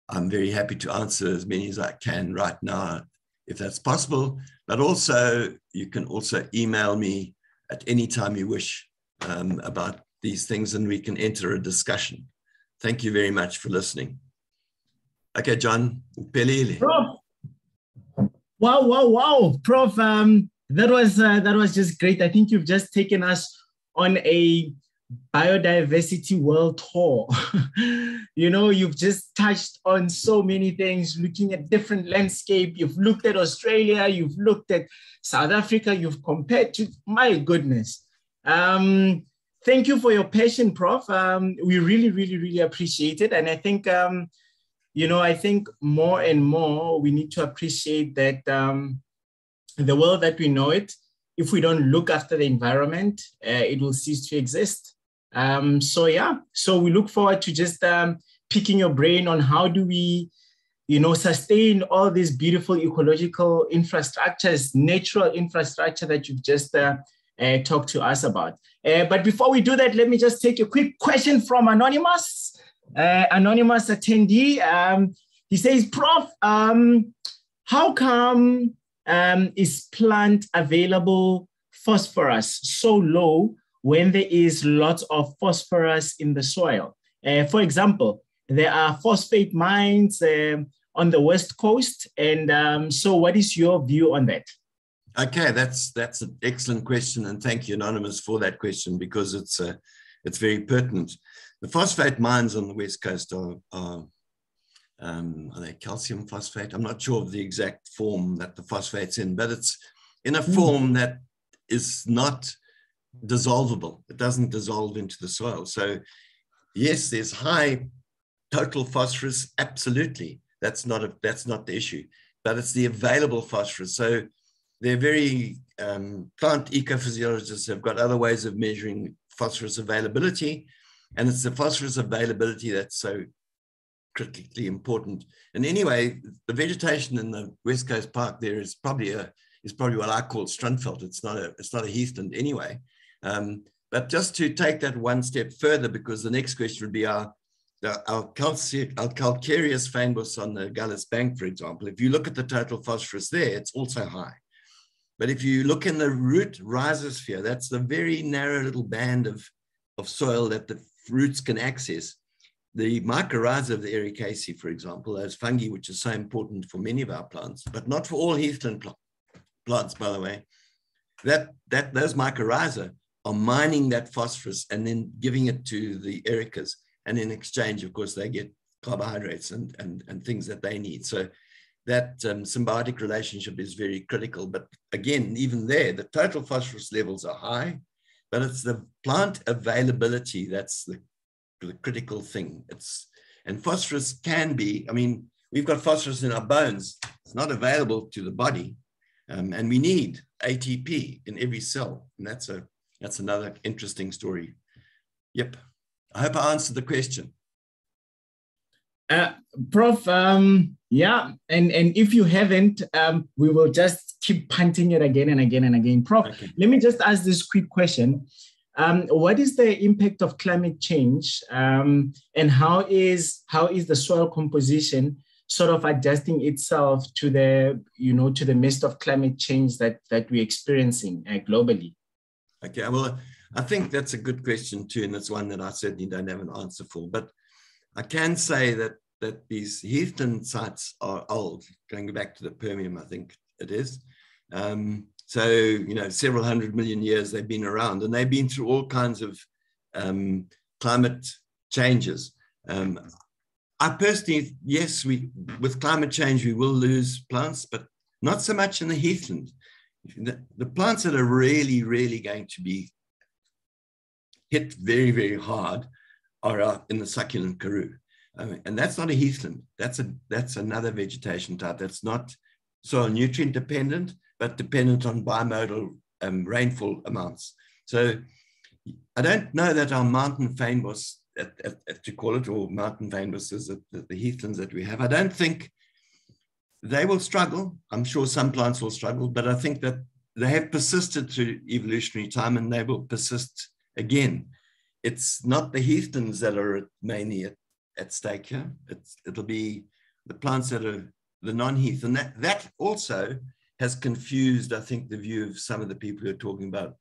I'm very happy to answer as many as I can right now, if that's possible. But also, you can also email me at any time you wish um, about these things and we can enter a discussion. Thank you very much for listening. Okay, John, Pelele. Prof. Wow, wow, wow, Prof. Um, that was uh, that was just great. I think you've just taken us on a biodiversity world tour. (laughs) you know, you've just touched on so many things, looking at different landscape. You've looked at Australia, you've looked at South Africa, you've compared to, my goodness. Um, thank you for your passion, Prof. Um, we really, really, really appreciate it. And I think, um, you know, I think more and more we need to appreciate that um, the world that we know it, if we don't look after the environment, uh, it will cease to exist. Um, so yeah, so we look forward to just um, picking your brain on how do we, you know, sustain all these beautiful ecological infrastructures, natural infrastructure that you've just uh, uh, talked to us about. Uh, but before we do that, let me just take a quick question from Anonymous, uh, Anonymous attendee. Um, he says, Prof, um, how come um, is plant available phosphorus so low when there is lots of phosphorus in the soil? Uh, for example, there are phosphate mines uh, on the west coast, and um, so what is your view on that? Okay, that's that's an excellent question, and thank you, Anonymous, for that question because it's uh, it's very pertinent. The phosphate mines on the west coast are, are um, are they calcium phosphate? I'm not sure of the exact form that the phosphate's in, but it's in a hmm. form that is not dissolvable. It doesn't dissolve into the soil. So yes, there's high total phosphorus. Absolutely. That's not a, that's not the issue, but it's the available phosphorus. So they're very um, plant ecophysiologists have got other ways of measuring phosphorus availability. And it's the phosphorus availability that's so critically important. And anyway, the vegetation in the West Coast Park there is probably a is probably what I call Strandveld. It's not a it's not a heathland anyway. Um, but just to take that one step further, because the next question would be our our, calci- our calcareous fynbos on the Gullis Bank, for example. If you look at the total phosphorus there, it's also high. But if you look in the root rhizosphere, that's the very narrow little band of, of soil that the roots can access. The mycorrhiza of the Ericaceae, for example, those fungi, which are so important for many of our plants, but not for all heathland pl plants, by the way, that, that those mycorrhiza are mining that phosphorus and then giving it to the ericas. And in exchange, of course, they get carbohydrates and, and, and things that they need. So that um, symbiotic relationship is very critical. But again, even there, the total phosphorus levels are high, but it's the plant availability that's the, the critical thing. It's and phosphorus can be, I mean, we've got phosphorus in our bones. It's not available to the body. Um, and we need ATP in every cell. And that's a that's another interesting story. Yep. I hope I answered the question. Uh, Prof, um, yeah, and, and if you haven't, um, we will just keep punting it again and again and again. Prof, okay. let me just ask this quick question. Um, what is the impact of climate change um, and how is, how is the soil composition sort of adjusting itself to the, you know, to the midst of climate change that, that we're experiencing uh, globally? Okay, well, I think that's a good question too, and it's one that I certainly don't have an answer for. But I can say that that these heathland sites are old, going back to the Permian, I think it is. Um, so, you know, several hundred million years they've been around and they've been through all kinds of um, climate changes. Um, I personally, yes, we with climate change, we will lose plants, but not so much in the heathland. The, the plants that are really, really going to be hit very, very hard are in the succulent karoo. And that's not a heathland. That's a that's another vegetation type. That's not soil nutrient dependent, but dependent on bimodal um, rainfall amounts. So I don't know that our mountain fynbos, to call it, or mountain fynbosses, the, the heathlands that we have, I don't think they will struggle. I'm sure some plants will struggle, but I think that they have persisted through evolutionary time and they will persist again. It's not the heathlands that are mainly at, at stake here. It's, it'll be the plants that are the non-heath. And that, that also has confused, I think, the view of some of the people who are talking about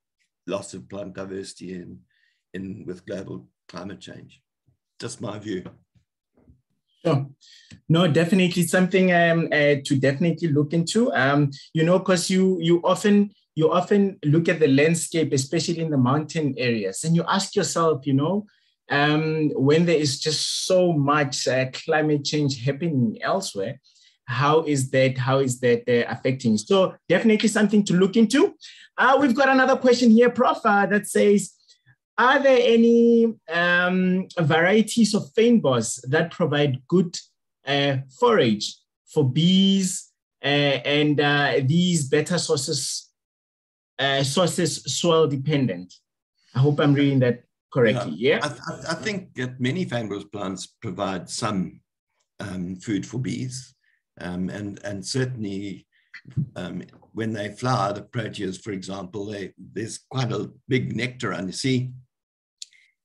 loss of plant diversity in, in with global climate change. Just my view. Sure. No, definitely something um, uh, to definitely look into. Um, you know, because you you often you often look at the landscape, especially in the mountain areas, and you ask yourself, you know, um, when there is just so much uh, climate change happening elsewhere, how is that how is that uh, affecting? So definitely something to look into. Uh, we've got another question here, Prof, uh, that says, are there any um, varieties of fynbos that provide good uh, forage for bees uh, and uh, these better sources, sources soil dependent? I hope I'm reading that correctly. Yeah. yeah? I, I, think that many fynbos plants provide some um, food for bees, um, and and certainly um, when they flower, the proteas, for example, they, there's quite a big nectar and you see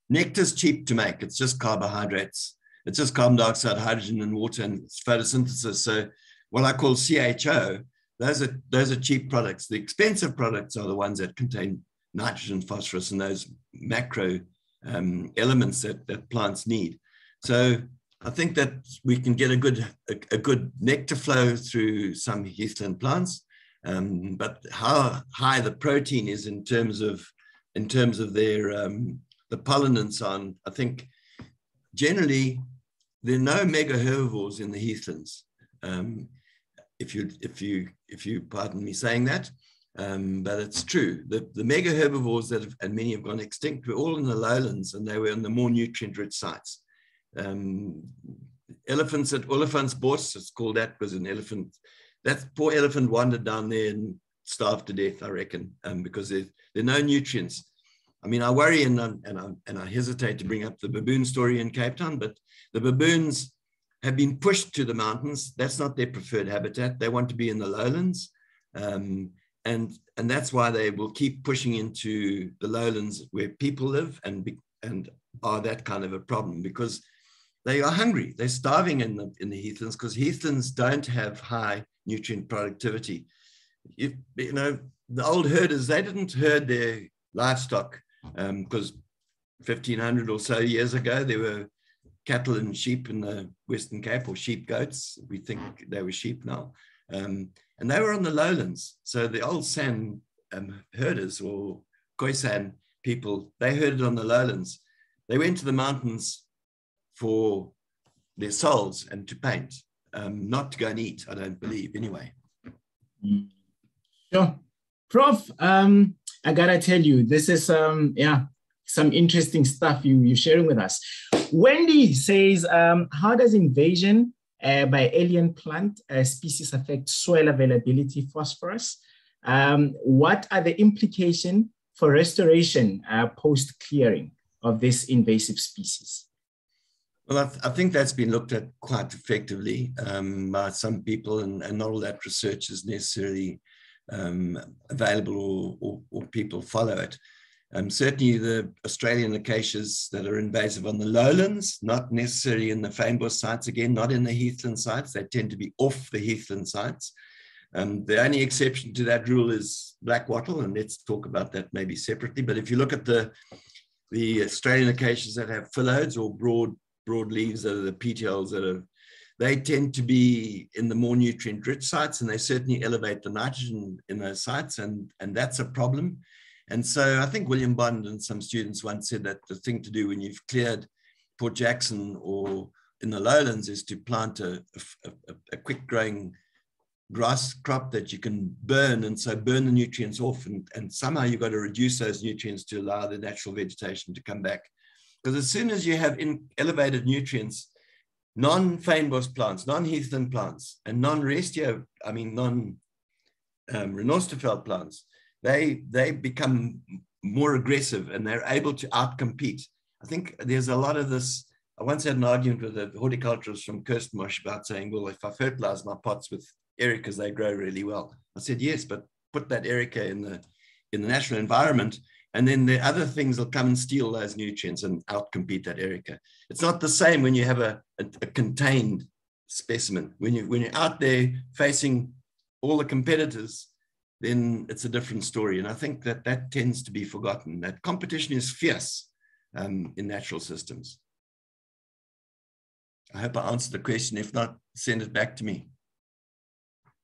Nectar's cheap to make. It's just carbohydrates. It's just carbon dioxide, hydrogen, and water, and photosynthesis. So what I call CHO, those are those are cheap products. The expensive products are the ones that contain nitrogen, phosphorus, and those macro um, elements that, that plants need. So I think that we can get a good a, a good nectar flow through some heathland plants. Um, but how high the protein is in terms of in terms of their um, the pollen and so on, I think generally there are no mega herbivores in the heathlands. Um, if you if you if you pardon me saying that, um, but it's true. The, the mega herbivores that have, and many have gone extinct were all in the lowlands and they were in the more nutrient-rich sites. Um, elephants at Olifantsbos, it's called that because an elephant, that poor elephant wandered down there and starved to death, I reckon, um, because there, there are no nutrients. I mean, I worry and, and, I, and I hesitate to bring up the baboon story in Cape Town, but the baboons have been pushed to the mountains. That's not their preferred habitat. They want to be in the lowlands. Um, and, and that's why they will keep pushing into the lowlands where people live and, be, and are that kind of a problem because they are hungry. They're starving in the, in the heathlands because heathlands don't have high nutrient productivity. You, you know, the old herders, they didn't herd their livestock because um, 1500 or so years ago, there were cattle and sheep in the Western Cape or sheep goats. We think they were sheep now. Um, and they were on the lowlands. So the old San um, herders or Khoisan people, they herded on the lowlands. They went to the mountains for their souls and to paint, um, not to go and eat, I don't believe, anyway. Sure. Prof, um, I gotta tell you, this is um, yeah, some interesting stuff you, you're sharing with us. Wendy says, um, how does invasion uh, by alien plant uh, species affect soil availability phosphorus? Um, what are the implications for restoration uh, post clearing of this invasive species? Well, I, th I, think that's been looked at quite effectively um, by some people, and, and, not all that research is necessarily um, available or, or, or, people follow it. Um, certainly, the Australian acacias that are invasive on the lowlands, not necessarily in the fynbos sites, again, not in the heathland sites, they tend to be off the heathland sites. Um, the only exception to that rule is black wattle, and let's talk about that maybe separately. But if you look at the the Australian acacias that have phyllodes or broad broad leaves that are the petioles that are, they tend to be in the more nutrient rich sites and they certainly elevate the nitrogen in those sites and, and that's a problem. And so I think William Bond and some students once said that the thing to do when you've cleared Port Jackson or in the lowlands is to plant a, a, a quick growing grass crop that you can burn. And so burn the nutrients off and, and somehow you've got to reduce those nutrients to allow the natural vegetation to come back. Because as soon as you have elevated nutrients, non-fynbos plants, non-heathland plants, and non-restio, I mean non-renosterveld um, plants, they they become more aggressive and they're able to outcompete. I think there's a lot of this. I once had an argument with a horticulturist from Kirstenbosch about saying, well, if I fertilize my pots with ericas, they grow really well. I said, yes, but put that erica in the in the natural environment and then the other things will come and steal those nutrients and outcompete that erica. It's not the same when you have a, a, a contained specimen. When you when you're out there facing all the competitors, then it's a different story. And I think that that tends to be forgotten. That competition is fierce um, in natural systems. I hope I answered the question. If not, send it back to me.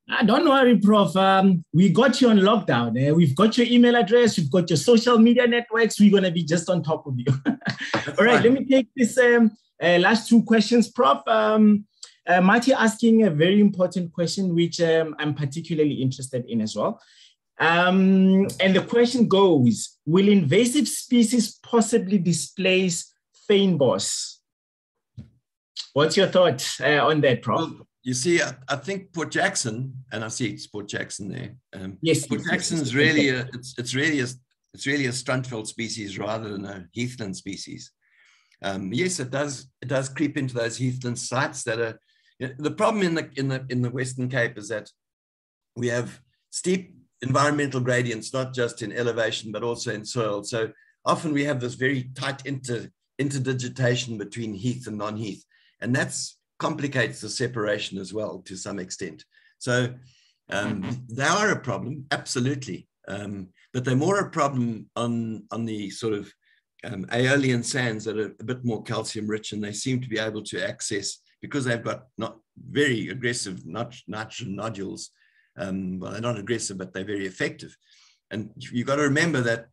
Ah, don't worry, Prof. Um, we got you on lockdown. Eh? We've got your email address. We've got your social media networks. We're going to be just on top of you. (laughs) All right, let me take this um, uh, last two questions, Prof. Um, uh, Marty asking a very important question, which um, I'm particularly interested in as well. Um, and the question goes, will invasive species possibly displace fynbos? What's your thought uh, on that, Prof? Well, you see, I, I, think Port Jackson, and I see it's Port Jackson there. Um, yes, Port yes, Jackson's yes, really a, it's it's really a it's really a Strandveld species rather than a heathland species. Um, yes, it does it does creep into those heathland sites that are. The problem in the in the in the Western Cape is that we have steep environmental gradients, not just in elevation but also in soil. So often we have this very tight inter interdigitation between heath and non-heath, and that's complicates the separation as well to some extent. So um, mm-hmm. they are a problem, absolutely. Um, but they're more a problem on, on the sort of um, aeolian sands that are a bit more calcium rich and they seem to be able to access because they've got not very aggressive nitrogen nodules. Um, well, they're not aggressive, but they're very effective. And you've got to remember that,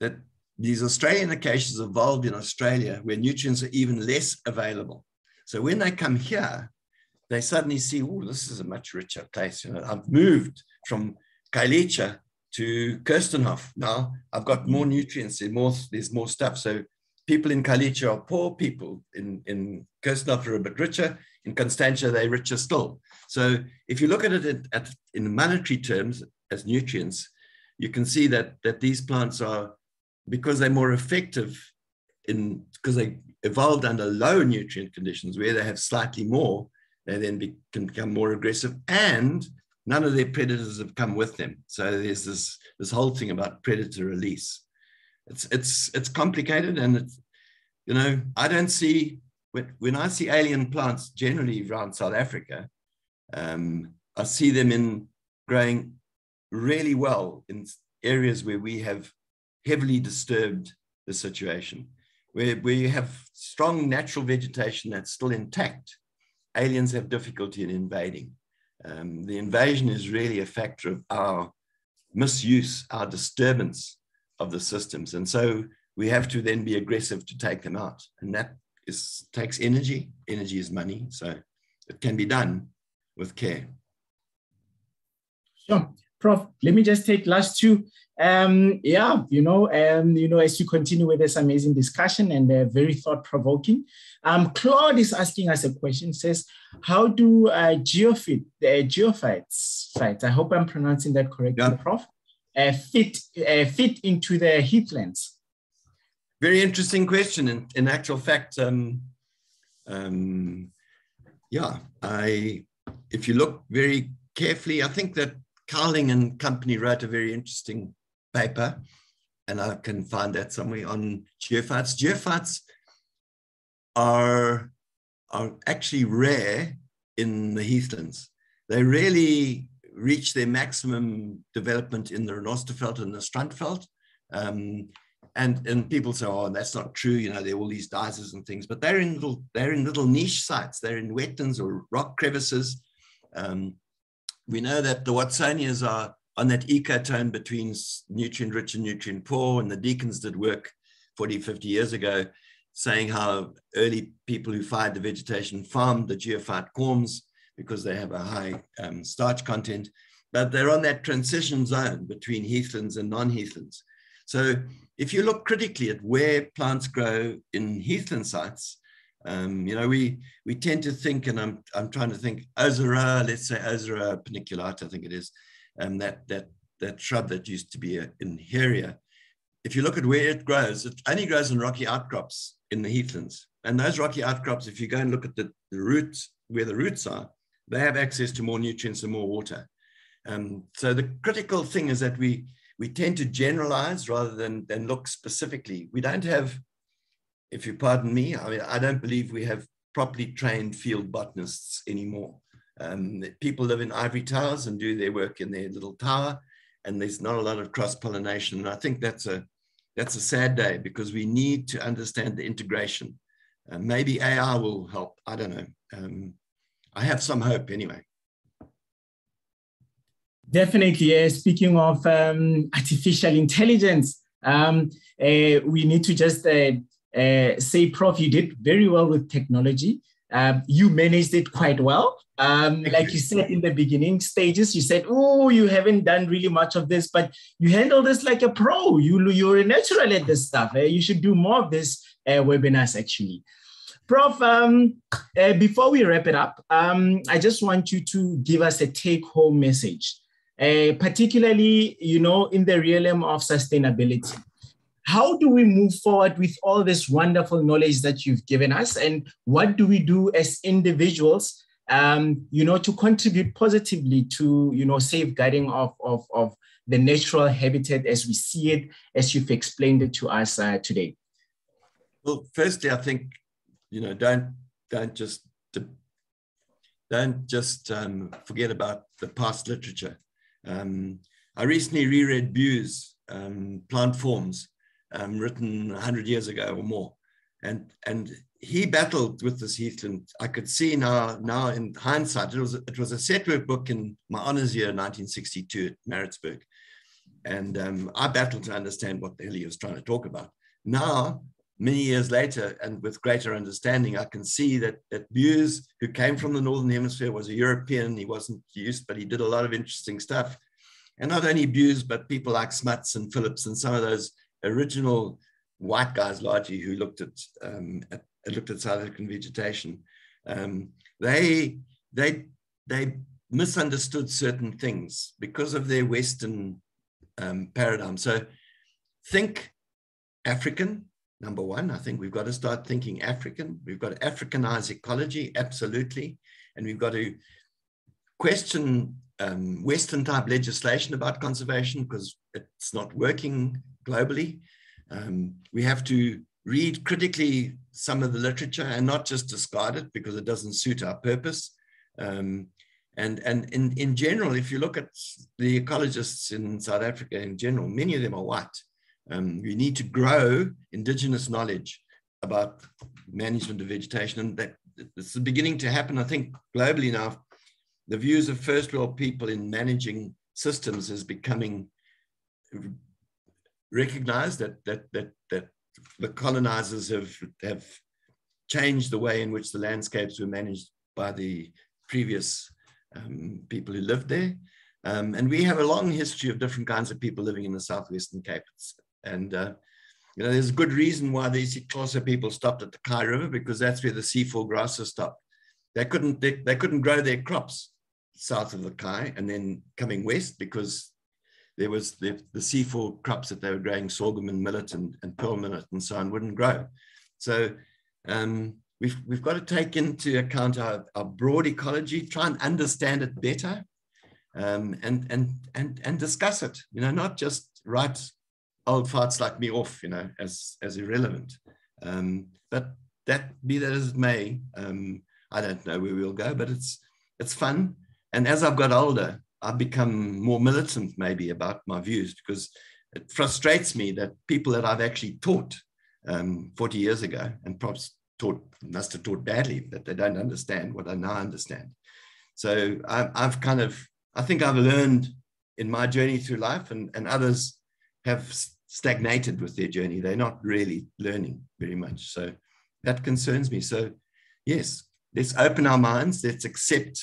that these Australian acacias evolved in Australia where nutrients are even less available. So when they come here, they suddenly see, oh, this is a much richer place. You know, I've moved from Khayelitsha to Kirstenhof. Now I've got more nutrients, there's more, there's more stuff. So people in Khayelitsha are poor people. In, in Kirstenhof are a bit richer. In Constantia, they're richer still. So if you look at it at, at, in monetary terms as nutrients, you can see that, that these plants are, because they're more effective in because they evolved under low nutrient conditions where they have slightly more, they then be, can become more aggressive and none of their predators have come with them. So there's this, this whole thing about predator release. It's, it's, it's complicated and it's, you know, I don't see, when, when I see alien plants generally around South Africa, um, I see them in growing really well in areas where we have heavily disturbed the situation. where, where you have strong natural vegetation that's still intact, aliens have difficulty in invading. Um, the invasion is really a factor of our misuse, our disturbance of the systems. And so we have to then be aggressive to take them out. And that is, takes energy. Energy is money. So it can be done with care. Sure. Prof, let me just take last two. Um, yeah, you know, um, you know, as you continue with this amazing discussion and uh, very thought-provoking, um, Claude is asking us a question. Says, "How do uh, geophyte, uh, geophytes, fight? I hope I'm pronouncing that correctly, yeah. Prof. Uh, fit uh, fit into the heathlands?" Very interesting question. In, in actual fact, um, um, yeah, I if you look very carefully, I think that Cowling and company wrote a very interesting paper, and I can find that somewhere on geophytes. Geophytes are, are actually rare in the heathlands. They really reach their maximum development in the Renosterveld and the Strandveld. Um, and and people say, oh, that's not true. You know, there are all these geysers and things, but they're in little they're in little niche sites. They're in wetlands or rock crevices. Um, we know that the Watsonias are on that ecotone between nutrient rich and nutrient poor, and the Deacons did work 40, 50 years ago saying how early people who fired the vegetation farmed the geophyte corms because they have a high um, starch content, but they're on that transition zone between heathlands and non-heathlands. So if you look critically at where plants grow in heathland sites, um, you know, we we tend to think, and I'm I'm trying to think, Ozera, let's say Ozera paniculata, I think it is, um, that that that shrub that used to be a, in Heria. If you look at where it grows, it only grows in rocky outcrops in the heathlands. And those rocky outcrops, if you go and look at the, the roots, where the roots are, they have access to more nutrients and more water. Um, so the critical thing is that we we tend to generalize rather than, than look specifically. We don't have, if you pardon me, I mean, I don't believe we have properly trained field botanists anymore. Um, people live in ivory towers and do their work in their little tower, and there's not a lot of cross pollination. And I think that's a that's a sad day because we need to understand the integration. Uh, maybe AI will help. I don't know. Um, I have some hope anyway. Definitely. Uh, speaking of um, artificial intelligence, um, uh, we need to just uh, uh say, Prof, you did very well with technology. Um, you managed it quite well. Um, like you said in the beginning stages, you said, "Oh, you haven't done really much of this, but you handle this like a pro. You you're a natural at this stuff. Eh? You should do more of this uh, webinars, actually." Prof, um, uh, before we wrap it up, um, I just want you to give us a take-home message uh, particularly, you know, in the realm of sustainability. How do we move forward with all this wonderful knowledge that you've given us? And what do we do as individuals, um, you know, to contribute positively to, you know, safeguarding of, of, of the natural habitat as we see it, as you've explained it to us uh, today? Well, firstly, I think, you know, don't, don't just, don't just um, forget about the past literature. Um, I recently reread Bews' um, Plant Forms, um, written 100 years ago or more. And, and he battled with this heathland. I could see now, now in hindsight, it was, it was a set work book in my honors year, 1962 at Maritzburg. And um, I battled to understand what the hell he was trying to talk about. Now, many years later, and with greater understanding, I can see that, that Bews, who came from the Northern Hemisphere, was a European. He wasn't used, but he did a lot of interesting stuff. And not only Bews, but people like Smuts and Phillips and some of those original white guys, largely, who looked at, um, at looked at South African vegetation. Um, they, they, they misunderstood certain things because of their Western um, paradigm. So think African, number one. I think we've got to start thinking African. We've got to Africanize ecology, absolutely. And we've got to question um, Western type legislation about conservation because it's not working globally. Um, we have to read critically some of the literature and not just discard it because it doesn't suit our purpose. Um, and and in, in general, if you look at the ecologists in South Africa in general, many of them are white. Um, we need to grow indigenous knowledge about management of vegetation, and that it's beginning to happen. I think globally now, the views of first world people in managing systems is becoming recognized that that that that the colonizers have have changed the way in which the landscapes were managed by the previous um, people who lived there. Um, and we have a long history of different kinds of people living in the southwestern Cape. And uh, you know, there's a good reason why these isiXhosa people stopped at the Kei River because that's where the C4 grasses stopped. They couldn't they, they couldn't grow their crops south of the Kei and then coming west because there was the, the C4 crops that they were growing, sorghum and millet and, and pearl millet and so on, wouldn't grow. So um, we've, we've got to take into account our, our broad ecology, try and understand it better um, and, and, and, and discuss it, you know, not just write old farts like me off, you know, as, as irrelevant. Um, but that be that as it may, um, I don't know where we'll go, but it's, it's fun. And as I've got older, I've become more militant maybe about my views because it frustrates me that people that I've actually taught um, 40 years ago and perhaps taught must have taught badly that they don't understand what I now understand. So I, I've kind of I think I've learned in my journey through life, and, and others have stagnated with their journey. They're not really learning very much. So that concerns me. So yes, let's open our minds. Let's accept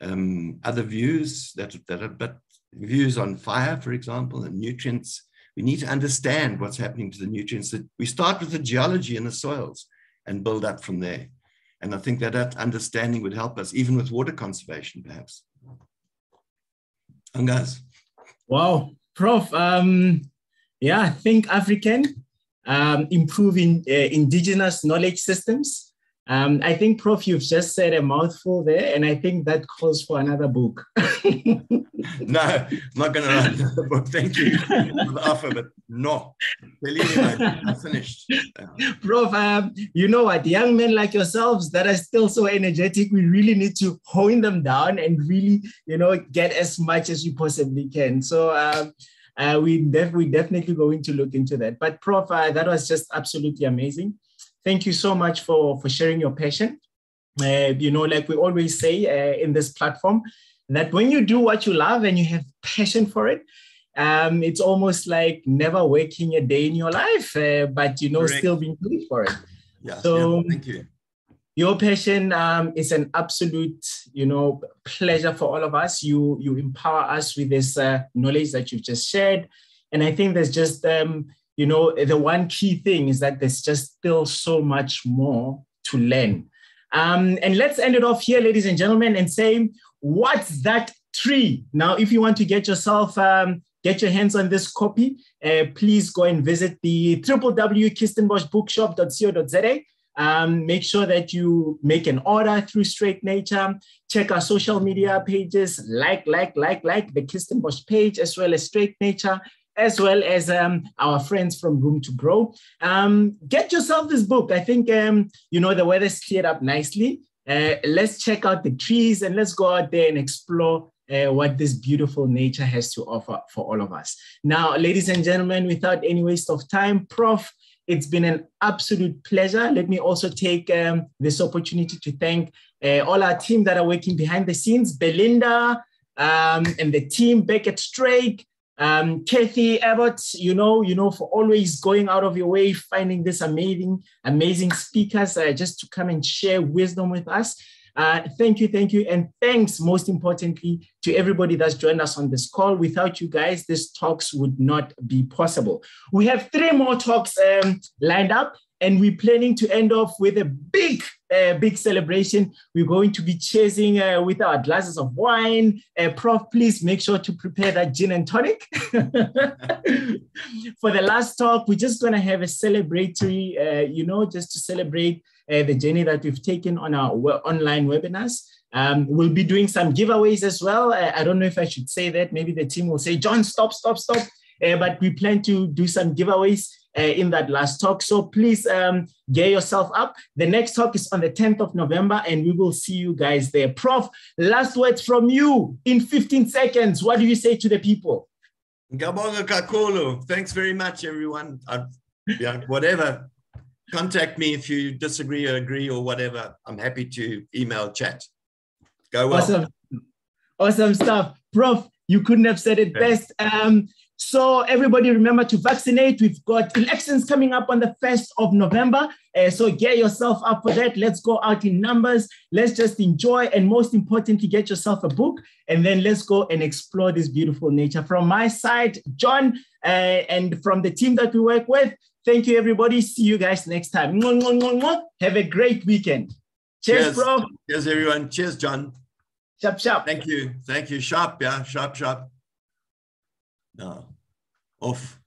um, other views that, that are, but views on fire, for example, and nutrients. We need to understand what's happening to the nutrients. That we start with the geology and the soils and build up from there. And I think that that understanding would help us, even with water conservation, perhaps. Angas. Wow, Prof. Um, yeah, think African, um, improving uh, indigenous knowledge systems, um, I think, Prof, you've just said a mouthful there, and I think that calls for another book. (laughs) no, I'm not going to write another book. Thank you for the offer, but no, believe me, I'm finished. Prof, um, you know what? Young men like yourselves that are still so energetic, we really need to hone them down and really, you know, get as much as we possibly can. So, um, uh, we def- we definitely going to look into that. But, Prof, uh, that was just absolutely amazing. Thank you so much for, for sharing your passion. Uh, you know, like we always say uh, in this platform, that when you do what you love and you have passion for it, um, it's almost like never working a day in your life, uh, but you know, Correct. still being paid for it. Yeah, so, yeah, thank you. Your passion um, is an absolute, you know, pleasure for all of us. You you empower us with this uh, knowledge that you've just shared, and I think there's just um, you know, the one key thing is that there's just still so much more to learn. Um, and let's end it off here, ladies and gentlemen, and say, what's that tree? Now, if you want to get yourself, um, get your hands on this copy, uh, please go and visit the www.kirstenboschbookshop.co.za. Um, make sure that you make an order through Struik Nature. Check our social media pages, like, like, like, like the Kirstenbosch page, as well as Struik Nature as well as um, our friends from Room to Grow. Um, get yourself this book. I think, um, you know, the weather's cleared up nicely. Uh, let's check out the trees and let's go out there and explore uh, what this beautiful nature has to offer for all of us. Now, ladies and gentlemen, without any waste of time, Prof, it's been an absolute pleasure. Let me also take um, this opportunity to thank uh, all our team that are working behind the scenes, Belinda um, and the team back at Struik, um, Kathy Abbott, you know, you know, for always going out of your way, finding this amazing, amazing speakers uh, just to come and share wisdom with us. Uh, thank you, thank you, and thanks most importantly to everybody that's joined us on this call. Without you guys, these talks would not be possible. We have three more talks um, lined up, and we're planning to end off with a big uh, big celebration. We're going to be chasing uh, with our glasses of wine. Uh, Prof, please make sure to prepare that gin and tonic. (laughs) For the last talk, we're just going to have a celebratory, uh, you know, just to celebrate uh, the journey that we've taken on our online webinars. Um, we'll be doing some giveaways as well. Uh, I don't know if I should say that. Maybe the team will say, John, stop, stop, stop. but we plan to do some giveaways uh, in that last talk. So please um, gear yourself up. The next talk is on the 10th of November, and we will see you guys there. Prof, last words from you in 15 seconds. What do you say to the people? Ngabonga Kakulu. Thanks very much, everyone. Uh, yeah, whatever. Contact me if you disagree or agree or whatever. I'm happy to email chat. Go well. Awesome. Awesome stuff. Prof, you couldn't have said it best. Um, so everybody remember to vaccinate. We've got elections coming up on the 1st of November. Uh, so get yourself up for that. Let's go out in numbers. Let's just enjoy. And most importantly, get yourself a book. And then let's go and explore this beautiful nature. From my side, John, uh, and from the team that we work with, thank you, everybody. See you guys next time. Have a great weekend. Cheers, Cheers. bro. Cheers, everyone. Cheers, John. Sharp, sharp. Thank you. Thank you. Sharp, yeah. Sharp, sharp. No. Off.